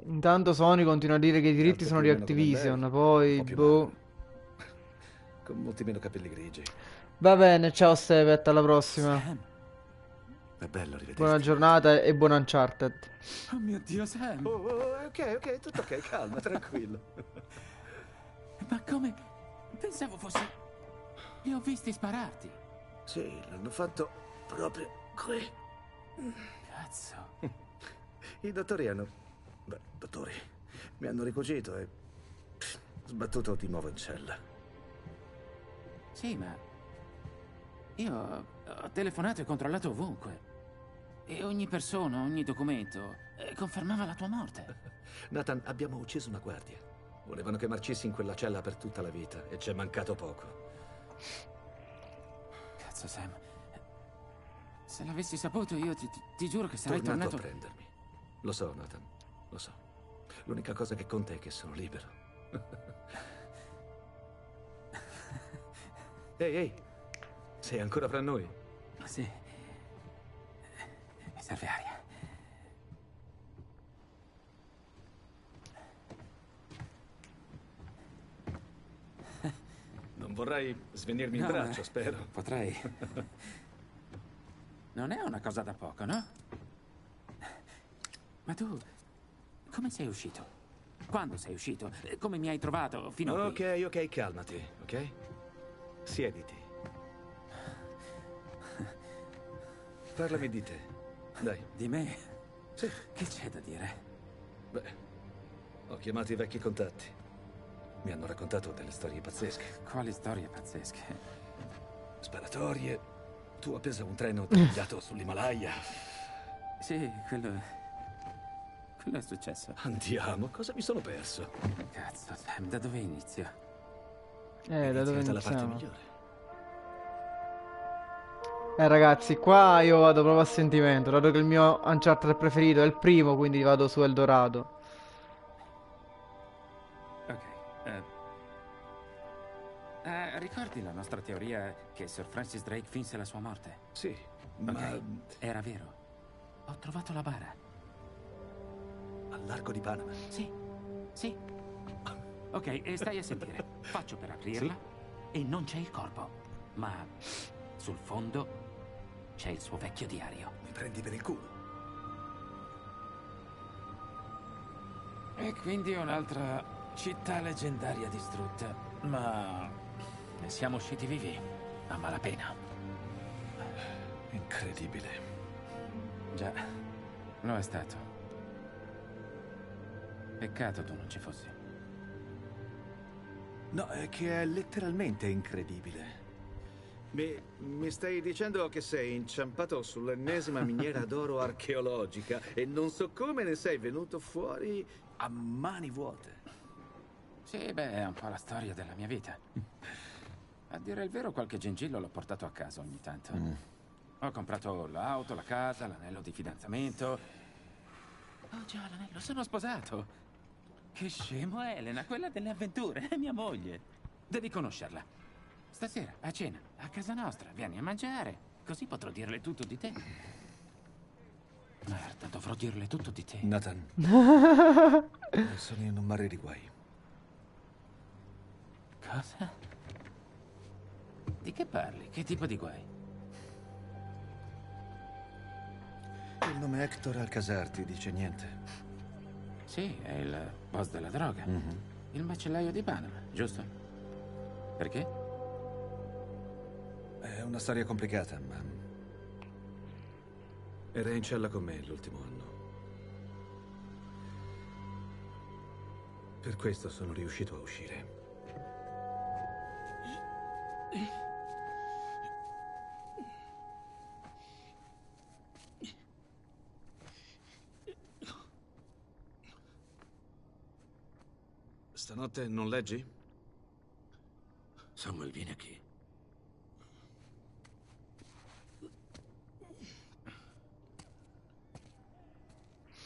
Intanto Sony continua a dire che i diritti Tanto sono di Activision, poi boh. Con molti meno capelli grigi. Va bene, ciao Stevet, alla prossima. È bello rivederti. Buona giornata e buon Uncharted. Oh mio Dio, Sam! Oh, oh, ok, ok, tutto ok, calma, tranquillo. Ma come? Pensavo fosse... Li ho visti spararti. Sì, l'hanno fatto proprio qui. Cazzo. I dottori hanno... Beh, dottori, mi hanno ricucito e... sbattuto di nuovo in cella. Sì, ma... Io ho telefonato e controllato ovunque. E ogni persona, ogni documento eh, confermava la tua morte. Nathan, abbiamo ucciso una guardia. Volevano che marcissi in quella cella per tutta la vita e ci è mancato poco. Cazzo, Sam. Se l'avessi saputo io ti, ti- ti giuro che sarei Tornato tornato... a prendermi. Lo so, Nathan, lo so. L'unica cosa che conta è che sono libero. ehi, ehi, sei ancora fra noi? Sì. Vorrai svenirmi in No, braccio, spero. Potrei. Non è una cosa da poco, no? Ma tu, come sei uscito? Quando sei uscito? Come mi hai trovato fino a? Ok, ok, calmati, ok? Siediti. Parlami di te. Dai. Di me? Sì. Che c'è da dire? Beh, ho chiamato i vecchi contatti. Mi hanno raccontato delle storie pazzesche. Quali storie pazzesche? Sparatorie. Tu appesa un treno tagliato sull'Himalaya. Sì, quello... Quello è successo. Andiamo, cosa mi sono perso? Cazzo, Sam, da dove inizio? Eh, da dove Iniziata la parte iniziamo? migliore. Eh ragazzi, qua io vado proprio a sentimento, dato che il mio Uncharted preferito è il primo, quindi vado su Eldorado. Ricordi la nostra teoria che Sir Francis Drake finse la sua morte? Sì, Ok, ma Era vero. Ho trovato la bara. al largo di Panama. Sì, sì. Ok, e stai a sentire. Faccio per aprirla e non c'è il corpo. Ma sul fondo c'è il suo vecchio diario. Mi prendi per il culo. E quindi un'altra città leggendaria distrutta. Ma ne siamo usciti vivi. A malapena. Incredibile. Già, lo è stato. Peccato tu non ci fossi. No, è che è letteralmente incredibile. Mi, mi stai dicendo che sei inciampato sull'ennesima miniera d'oro archeologica e non so come ne sei venuto fuori a mani vuote. Sì, beh, è un po' la storia della mia vita. A dire il vero, qualche gengillo l'ho portato a casa ogni tanto. Ho comprato l'auto, la casa, l'anello di fidanzamento. Oh già, l'anello, sono sposato. Che scemo, Elena, quella delle avventure, è mia moglie. Devi conoscerla. Stasera, a cena, a casa nostra, vieni a mangiare. Così potrò dirle tutto di te. Merda, dovrò dirle tutto di te. Nathan, sono in un mare di guai. Cosa? Di che parli? Che tipo di guai? Il nome Hector Alcazar ti dice niente? Sì, è il boss della droga. Il macellaio di Panama, giusto? Perché? È una storia complicata, ma... Era in cella con me l'ultimo anno. Per questo sono riuscito a uscire. Stanotte non leggi? Samuel, vieni qui.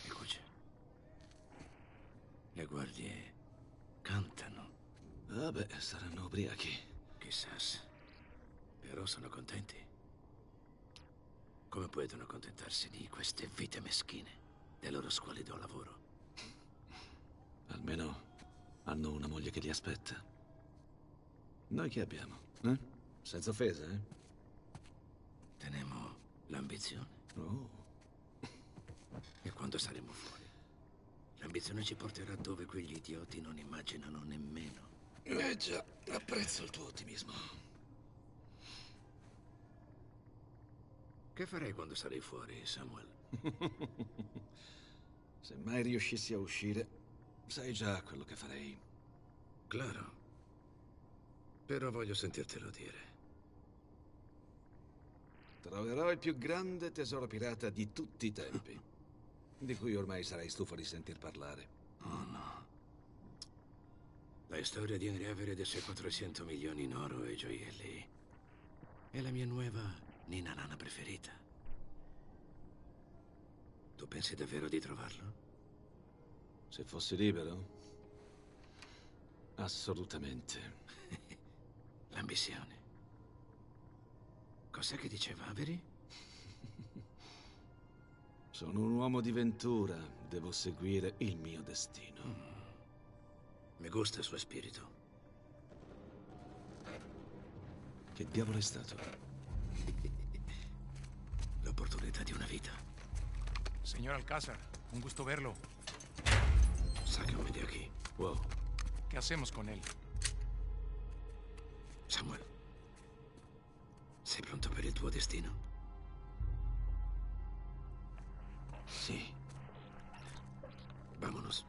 Scusa. Le guardie cantano. Vabbè, saranno ubriachi. Chissà. Però sono contenti. Come possono accontentarsi di queste vite meschine? del loro squalido lavoro. Almeno hanno una moglie che li aspetta. Noi che abbiamo? Eh? Senza offesa, eh? Teniamo l'ambizione. Oh. E quando saremo fuori? L'ambizione ci porterà dove quegli idioti non immaginano nemmeno. Eh già, apprezzo il tuo ottimismo. Che farei quando sarei fuori, Samuel? Se mai riuscissi a uscire, sai già quello che farei. Claro. Però voglio sentirtelo dire. Troverò il più grande tesoro pirata di tutti i tempi. Di cui ormai sarai stufo di sentir parlare. Oh no. La storia di Henry Everett e i suoi 400 milioni in oro e gioielli è la mia nuova Nina Nana preferita. Tu pensi davvero di trovarlo? Se fossi libero? Assolutamente. L'ambizione. Cos'è che diceva Avery? Sono un uomo di ventura. Devo seguire il mio destino. Mm. Mi gusta il suo spirito. Che diavolo è stato? L'opportunità di una vita. Señor Alcázar, un gusto verlo. Sácame de aquí. Wow. ¿Qué hacemos con él? Samuel. Sei pronto per il tuo destino? Sì. Vamonos.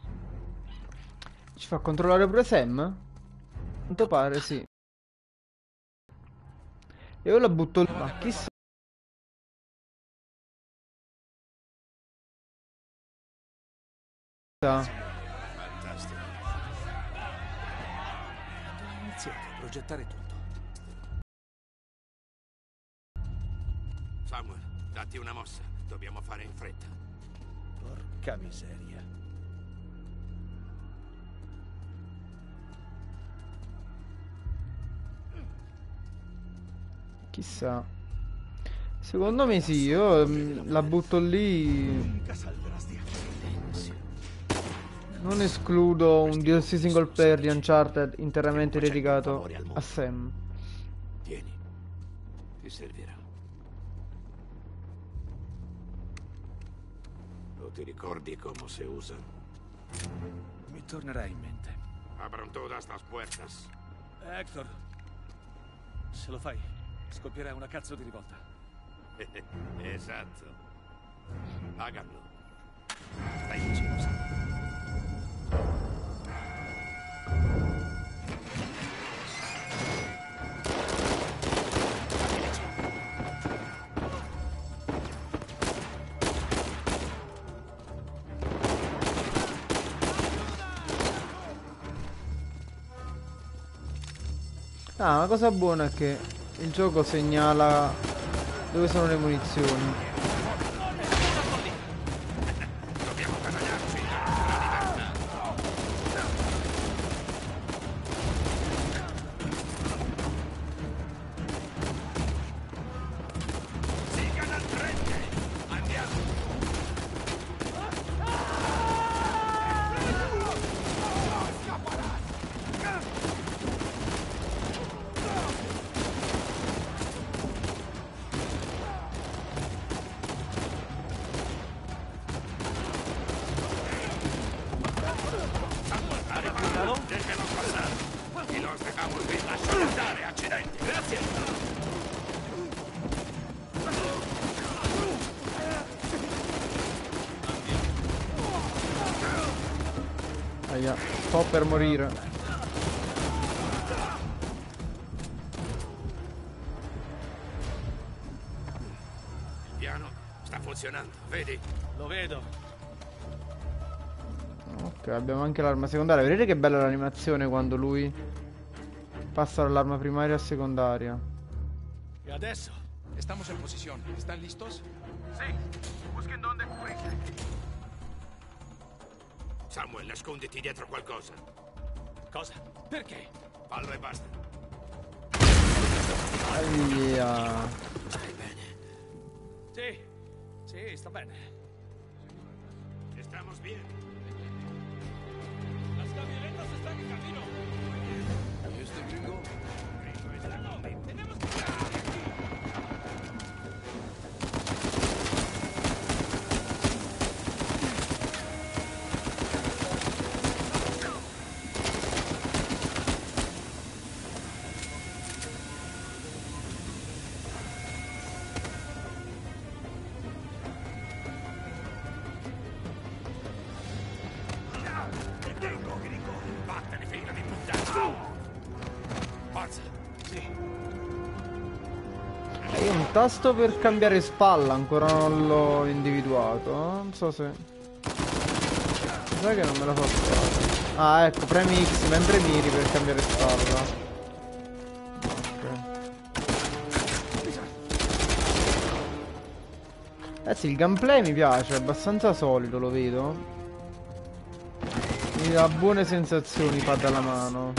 Ci fa controllare pure Sam? Quanto pare, sì. E io la butto lì. Ma chissà. Fantastico. Progettare tutto. Samuel, datti una mossa. Dobbiamo fare in fretta. Porca miseria. Chissà. Secondo me sì, io mm, la butto lì. Non escludo un DLC single player di Uncharted interamente dedicato a Sam. Tieni. Ti servirà. Lo ti ricordi come si usa? Mi tornerà in mente. Abran todas las puertas. Hector, se lo fai, scoppierà una cazzo di rivolta. esatto. Háganlo. Stai vicino, Sam. Ah, una cosa buona è che il gioco segnala dove sono le munizioni. Déjenos pasar. Y los dejamos bien. Lasciali andare, accidenti. Grazie. Aia, sto per morire. Il piano sta funzionando, vedi? Lo vedo. Ok, abbiamo anche l'arma secondaria. Vedete che bella l'animazione quando lui passa dall'arma primaria a secondaria. Y adesso, estamos en posición. ¿Están listos? Sí. Busquen dónde cubrirse. Samuel, nasconditi dietro qualcosa. Cosa? Perché? Fallo e basta. Aia. Sì, sì, sta bene. Estamos bien. Las camionetas tasto per cambiare spalla ancora non l'ho individuato. eh. Non so se. Sai che non me la fa. Ah, ecco, premi X mentre miri per cambiare spalla. Ok. Eh sì, il gameplay mi piace, è abbastanza solido, lo vedo. Mi dà buone sensazioni, pad alla mano.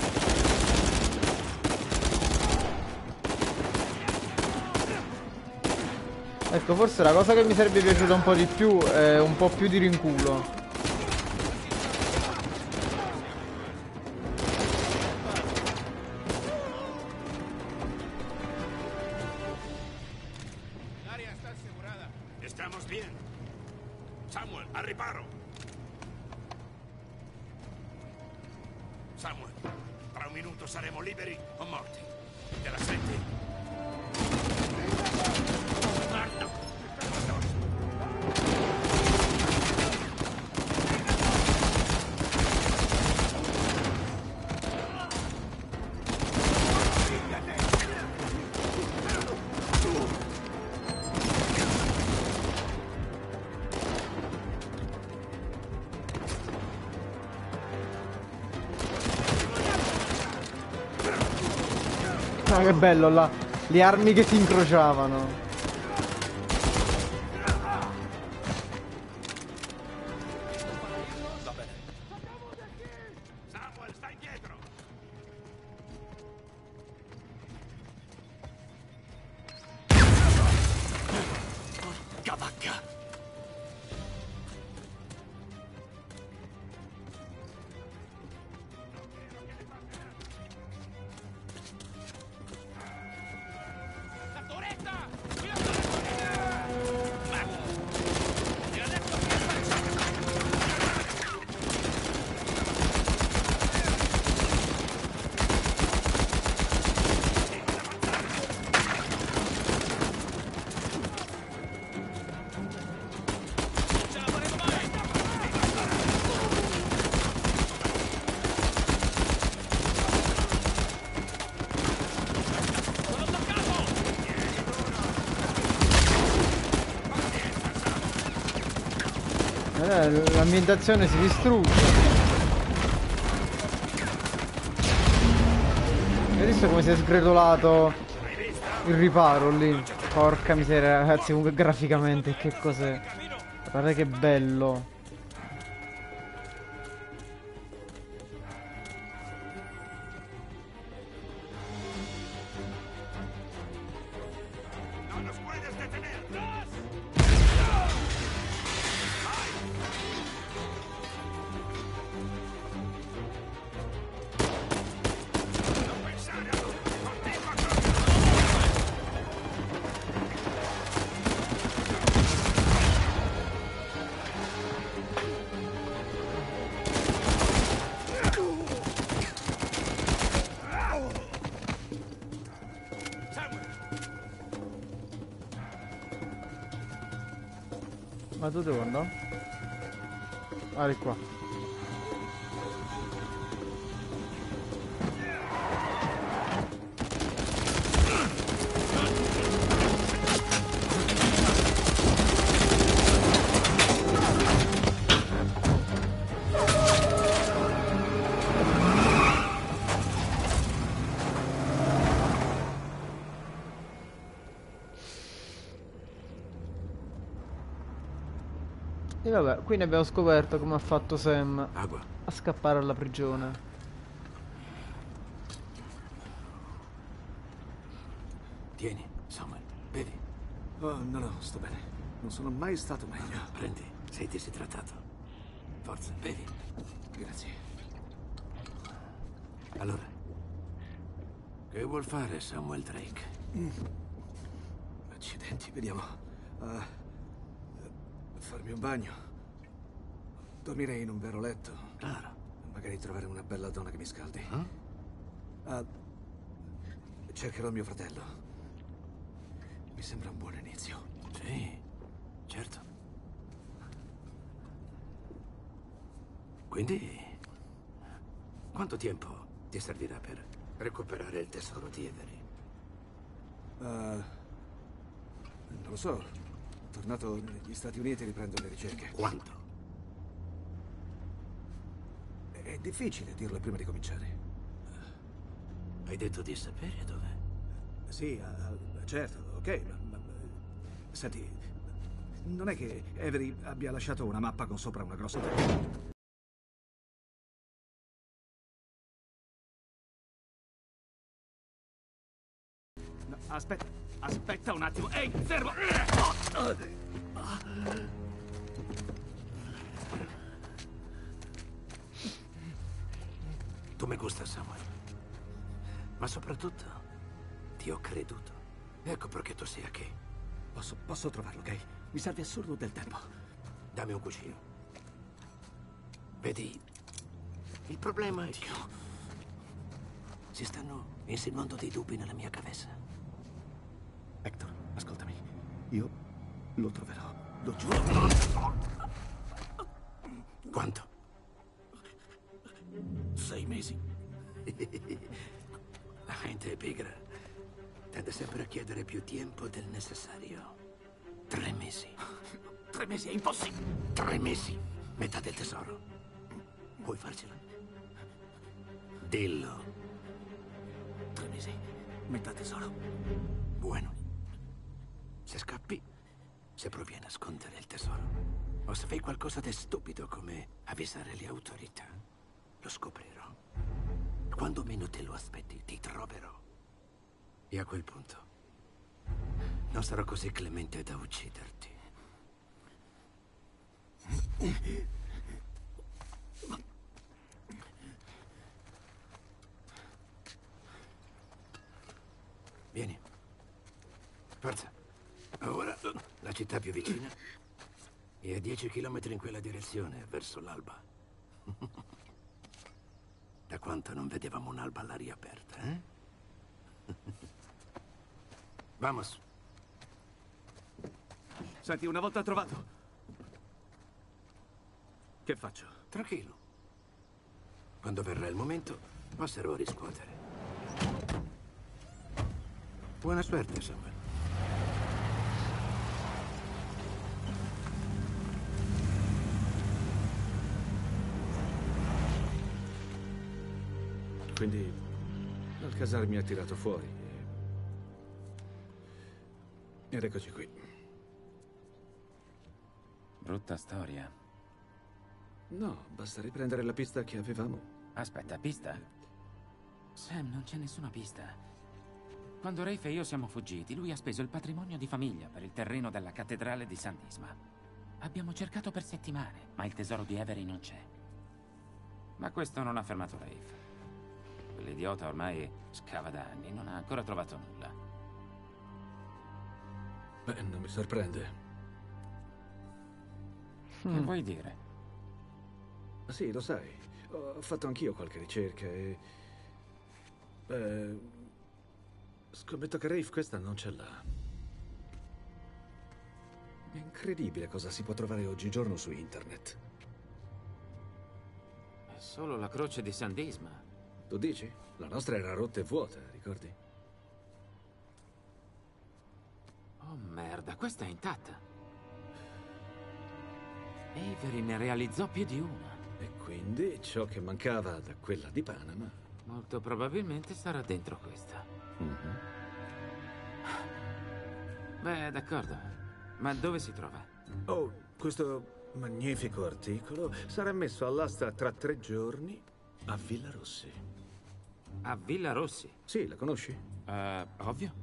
Ecco, forse la cosa che mi sarebbe piaciuta un po' di più è un po' più di rinculo. Bello là. Le armi che si incrociavano. Eh, L'ambientazione si distrugge. Hai visto come si è sgretolato il riparo lì? Porca miseria, ragazzi, comunque graficamente che cos'è? Guarda che bello. Quindi abbiamo scoperto come ha fatto Sam a scappare alla prigione. Tieni, Samuel, bevi. Oh, no, no, sto bene. Non sono mai stato meglio. Prendi, sei disidratato. Forza, bevi. Grazie. Allora, che vuol fare Samuel Drake? Mm. Accidenti, vediamo. Ah, farmi un bagno. Dormire in un vero letto. Claro. Magari trovare una bella donna che mi scaldi. Ah, cercherò mio fratello. Mi sembra un buon inizio. Sì, certo. Quindi, quanto tempo ti servirà per recuperare il tesoro di Avery? Ah, non lo so. Tornato negli Stati Uniti riprendo le ricerche. Quanto? È difficile dirlo prima di cominciare. Hai detto di sapere dove? Sì, certo, ok, ma, ma- Senti, non è che Avery abbia lasciato una mappa con sopra una grossa testa? No, aspetta, aspetta un attimo. Ehi, fermo! Tu mi gusta, Samuel. Ma soprattutto, ti ho creduto. Ecco perché tu sei qui. Posso, posso trovarlo, ok? Mi serve assurdo del tempo. Dammi un cuscino. Vedi, il problema è che si stanno insinuando dei dubbi nella mia cabeza. Hector, ascoltami. Io lo troverò. Lo giuro. Quanto? Sei mesi. La gente è pigra. Tende sempre a chiedere più tempo del necessario. Tre mesi. Tre mesi è impossibile. Tre mesi. Metà del tesoro. Puoi farcela? Dillo. Tre mesi. Metà tesoro. Buono. Se scappi, se provi a nascondere il tesoro, o se fai qualcosa di stupido come avvisare le autorità, lo scoprirò. Quando meno te lo aspetti, ti troverò. E a quel punto, non sarò così clemente da ucciderti. Vieni. Forza. Ora la città più vicina è a 10 chilometri in quella direzione, verso l'alba. Quanto non vedevamo un'alba all'aria aperta, eh? Vamos. Senti, una volta trovato. Che faccio? Tranquillo. Quando verrà il momento, passerò a riscuotere. Buona suerte, Samuel. Quindi Alcazar mi ha tirato fuori. e- Ed eccoci qui. Brutta storia. No, basta riprendere la pista che avevamo. Aspetta, pista? Sam, non c'è nessuna pista. Quando Rafe e io siamo fuggiti, lui ha speso il patrimonio di famiglia per il terreno della cattedrale di San Disma. Abbiamo cercato per settimane, ma il tesoro di Avery non c'è. Ma questo non ha fermato Rafe. Quell'idiota ormai scava da anni, non ha ancora trovato nulla. Beh, non mi sorprende. Che vuoi dire? Sì, lo sai. Ho fatto anch'io qualche ricerca e... Beh, scommetto che Rafe questa non ce l'ha. È incredibile cosa si può trovare oggigiorno su internet. È solo la croce di San Tu dici? La nostra era rotta e vuota, ricordi? Oh merda, questa è intatta. Avery ne realizzò più di una. E quindi ciò che mancava da quella di Panama... Molto probabilmente sarà dentro questa. Mhm. Beh, d'accordo. Ma dove si trova? Oh, questo magnifico articolo sarà messo all'asta tra tre giorni a Villa Rossi. A Villa Rossi? Sì, la conosci? Eh, ovvio.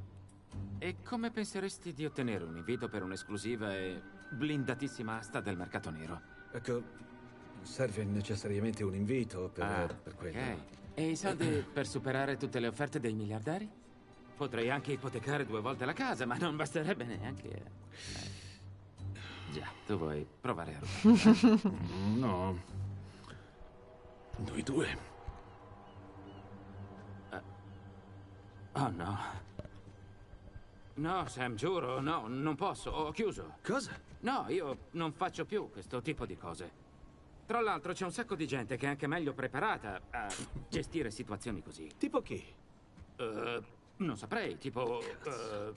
E come penseresti di ottenere un invito per un'esclusiva e blindatissima asta del mercato nero? Ecco, serve necessariamente un invito per, Ah, per quello. ok. E i soldi per superare tutte le offerte dei miliardari? Potrei anche ipotecare due volte la casa, ma non basterebbe neanche. eh. Già, tu vuoi provare a rubare? Mm, no. Noi due. Oh no. No, Sam, giuro, no, non posso, ho chiuso. Cosa? No, io non faccio più questo tipo di cose. Tra l'altro c'è un sacco di gente che è anche meglio preparata a gestire situazioni così. Tipo chi? Eh, non saprei, tipo... eh,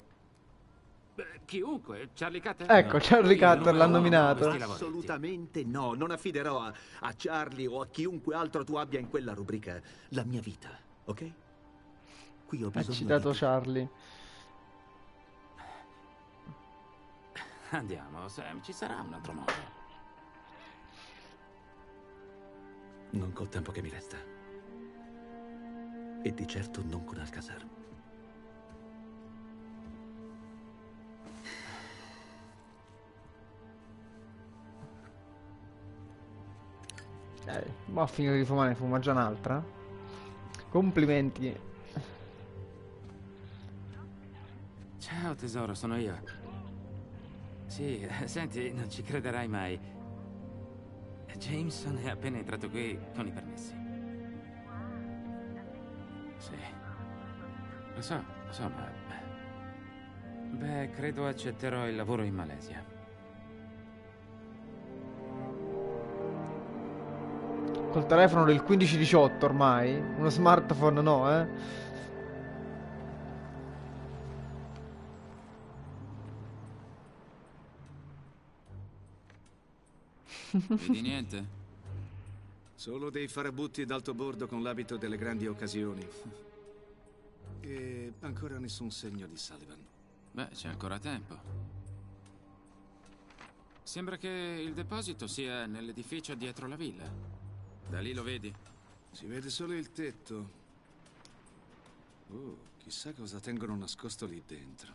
beh, chiunque, Charlie Cutter. Ecco, Charlie Cutter l'ha no, no, nominato. Assolutamente no, non affiderò a, a Charlie o a chiunque altro tu abbia in quella rubrica la mia vita, ok? Qui ho Ha bisogno citato di Charlie. Andiamo, Sam, ci sarà un altro modo. Non col tempo che mi resta. E di certo non con Alcazar. Eh, ma ho finito di fumare, ne fuma già un'altra. Complimenti. Ciao tesoro, sono io. Sì, senti, non ci crederai mai. Jameson è appena entrato qui con i permessi. Sì. Lo so, lo so, ma... Beh, credo accetterò il lavoro in Malesia. Col telefono del 1518 ormai. Uno smartphone no, eh. Vedi niente? Solo dei farabutti d'alto bordo con l'abito delle grandi occasioni. E ancora nessun segno di Sullivan. Beh, c'è ancora tempo. Sembra che il deposito sia nell'edificio dietro la villa. Da lì lo vedi? Si vede solo il tetto. Oh, chissà cosa tengono nascosto lì dentro.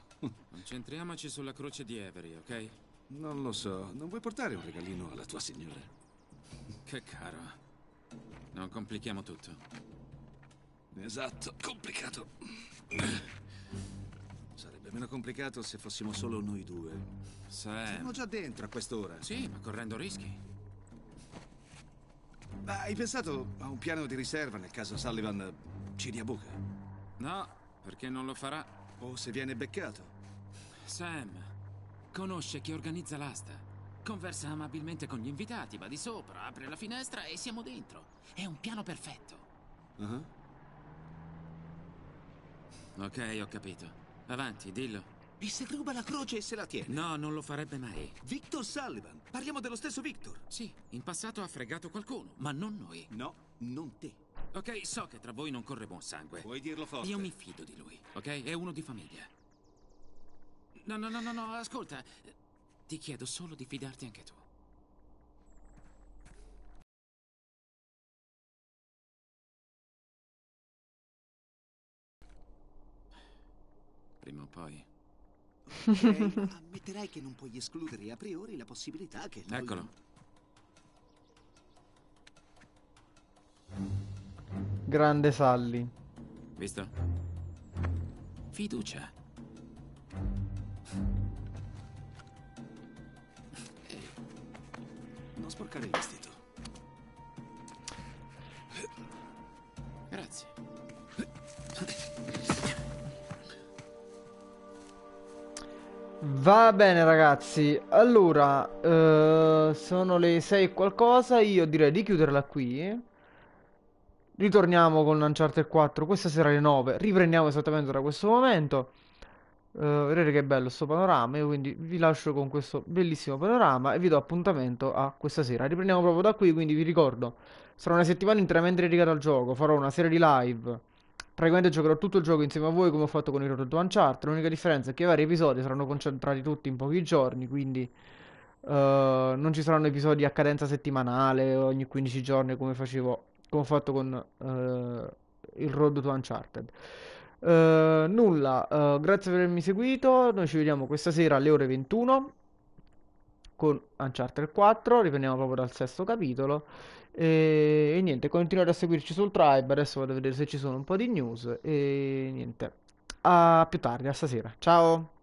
Concentriamoci sulla croce di Avery, ok? Non lo so. Non vuoi portare un regalino alla tua signora? Che caro. Non complichiamo tutto. Esatto, complicato. Sarebbe meno complicato se fossimo solo noi due. Sam. Siamo già dentro a quest'ora. Sì, ma correndo rischi. Ma hai pensato a un piano di riserva nel caso Sullivan ci dia buca? No, perché non lo farà. O se viene beccato? Sam, conosce chi organizza l'asta. Conversa amabilmente con gli invitati, va di sopra, apre la finestra e siamo dentro. È un piano perfetto. Ah, Ok, ho capito. Avanti, dillo. E se ruba la croce e se la tiene? No, non lo farebbe mai. Victor Sullivan. Parliamo dello stesso Victor. Sì, in passato ha fregato qualcuno, ma non noi. No, non te. Ok, so che tra voi non corre buon sangue. Puoi dirlo forte. Io mi fido di lui, ok? È uno di famiglia. No, no, no, no, no, ascolta. Ti chiedo solo di fidarti anche tu. Prima o poi. Ok, ma ammetterai che non puoi escludere a priori la possibilità che lui... Eccolo. Grande Sally. Visto? Fiducia. Sporcare il vestito. Grazie. Va bene ragazzi, allora, eh, sono le 6 e qualcosa, io direi di chiuderla qui. Ritorniamo con Uncharted 4 questa sera alle 9, riprendiamo esattamente da questo momento. Eh, vedete che bello sto panorama, io quindi vi lascio con questo bellissimo panorama e vi do appuntamento a questa sera. Riprendiamo proprio da qui, quindi vi ricordo, sarà una settimana interamente dedicata al gioco, farò una serie di live. Praticamente giocherò tutto il gioco insieme a voi come ho fatto con il Road to Uncharted. L'unica differenza è che i vari episodi saranno concentrati tutti in pochi giorni, quindi eh, non ci saranno episodi a cadenza settimanale ogni 15 giorni come facevo, come ho fatto con eh, il Road to Uncharted. Eh, nulla, eh, grazie per avermi seguito. Noi ci vediamo questa sera alle ore 21 con Uncharted 4, riprendiamo proprio dal sesto capitolo. E, e niente, continuate a seguirci sul Tribe, adesso vado a vedere se ci sono un po' di news e niente. A più tardi, a stasera. Ciao!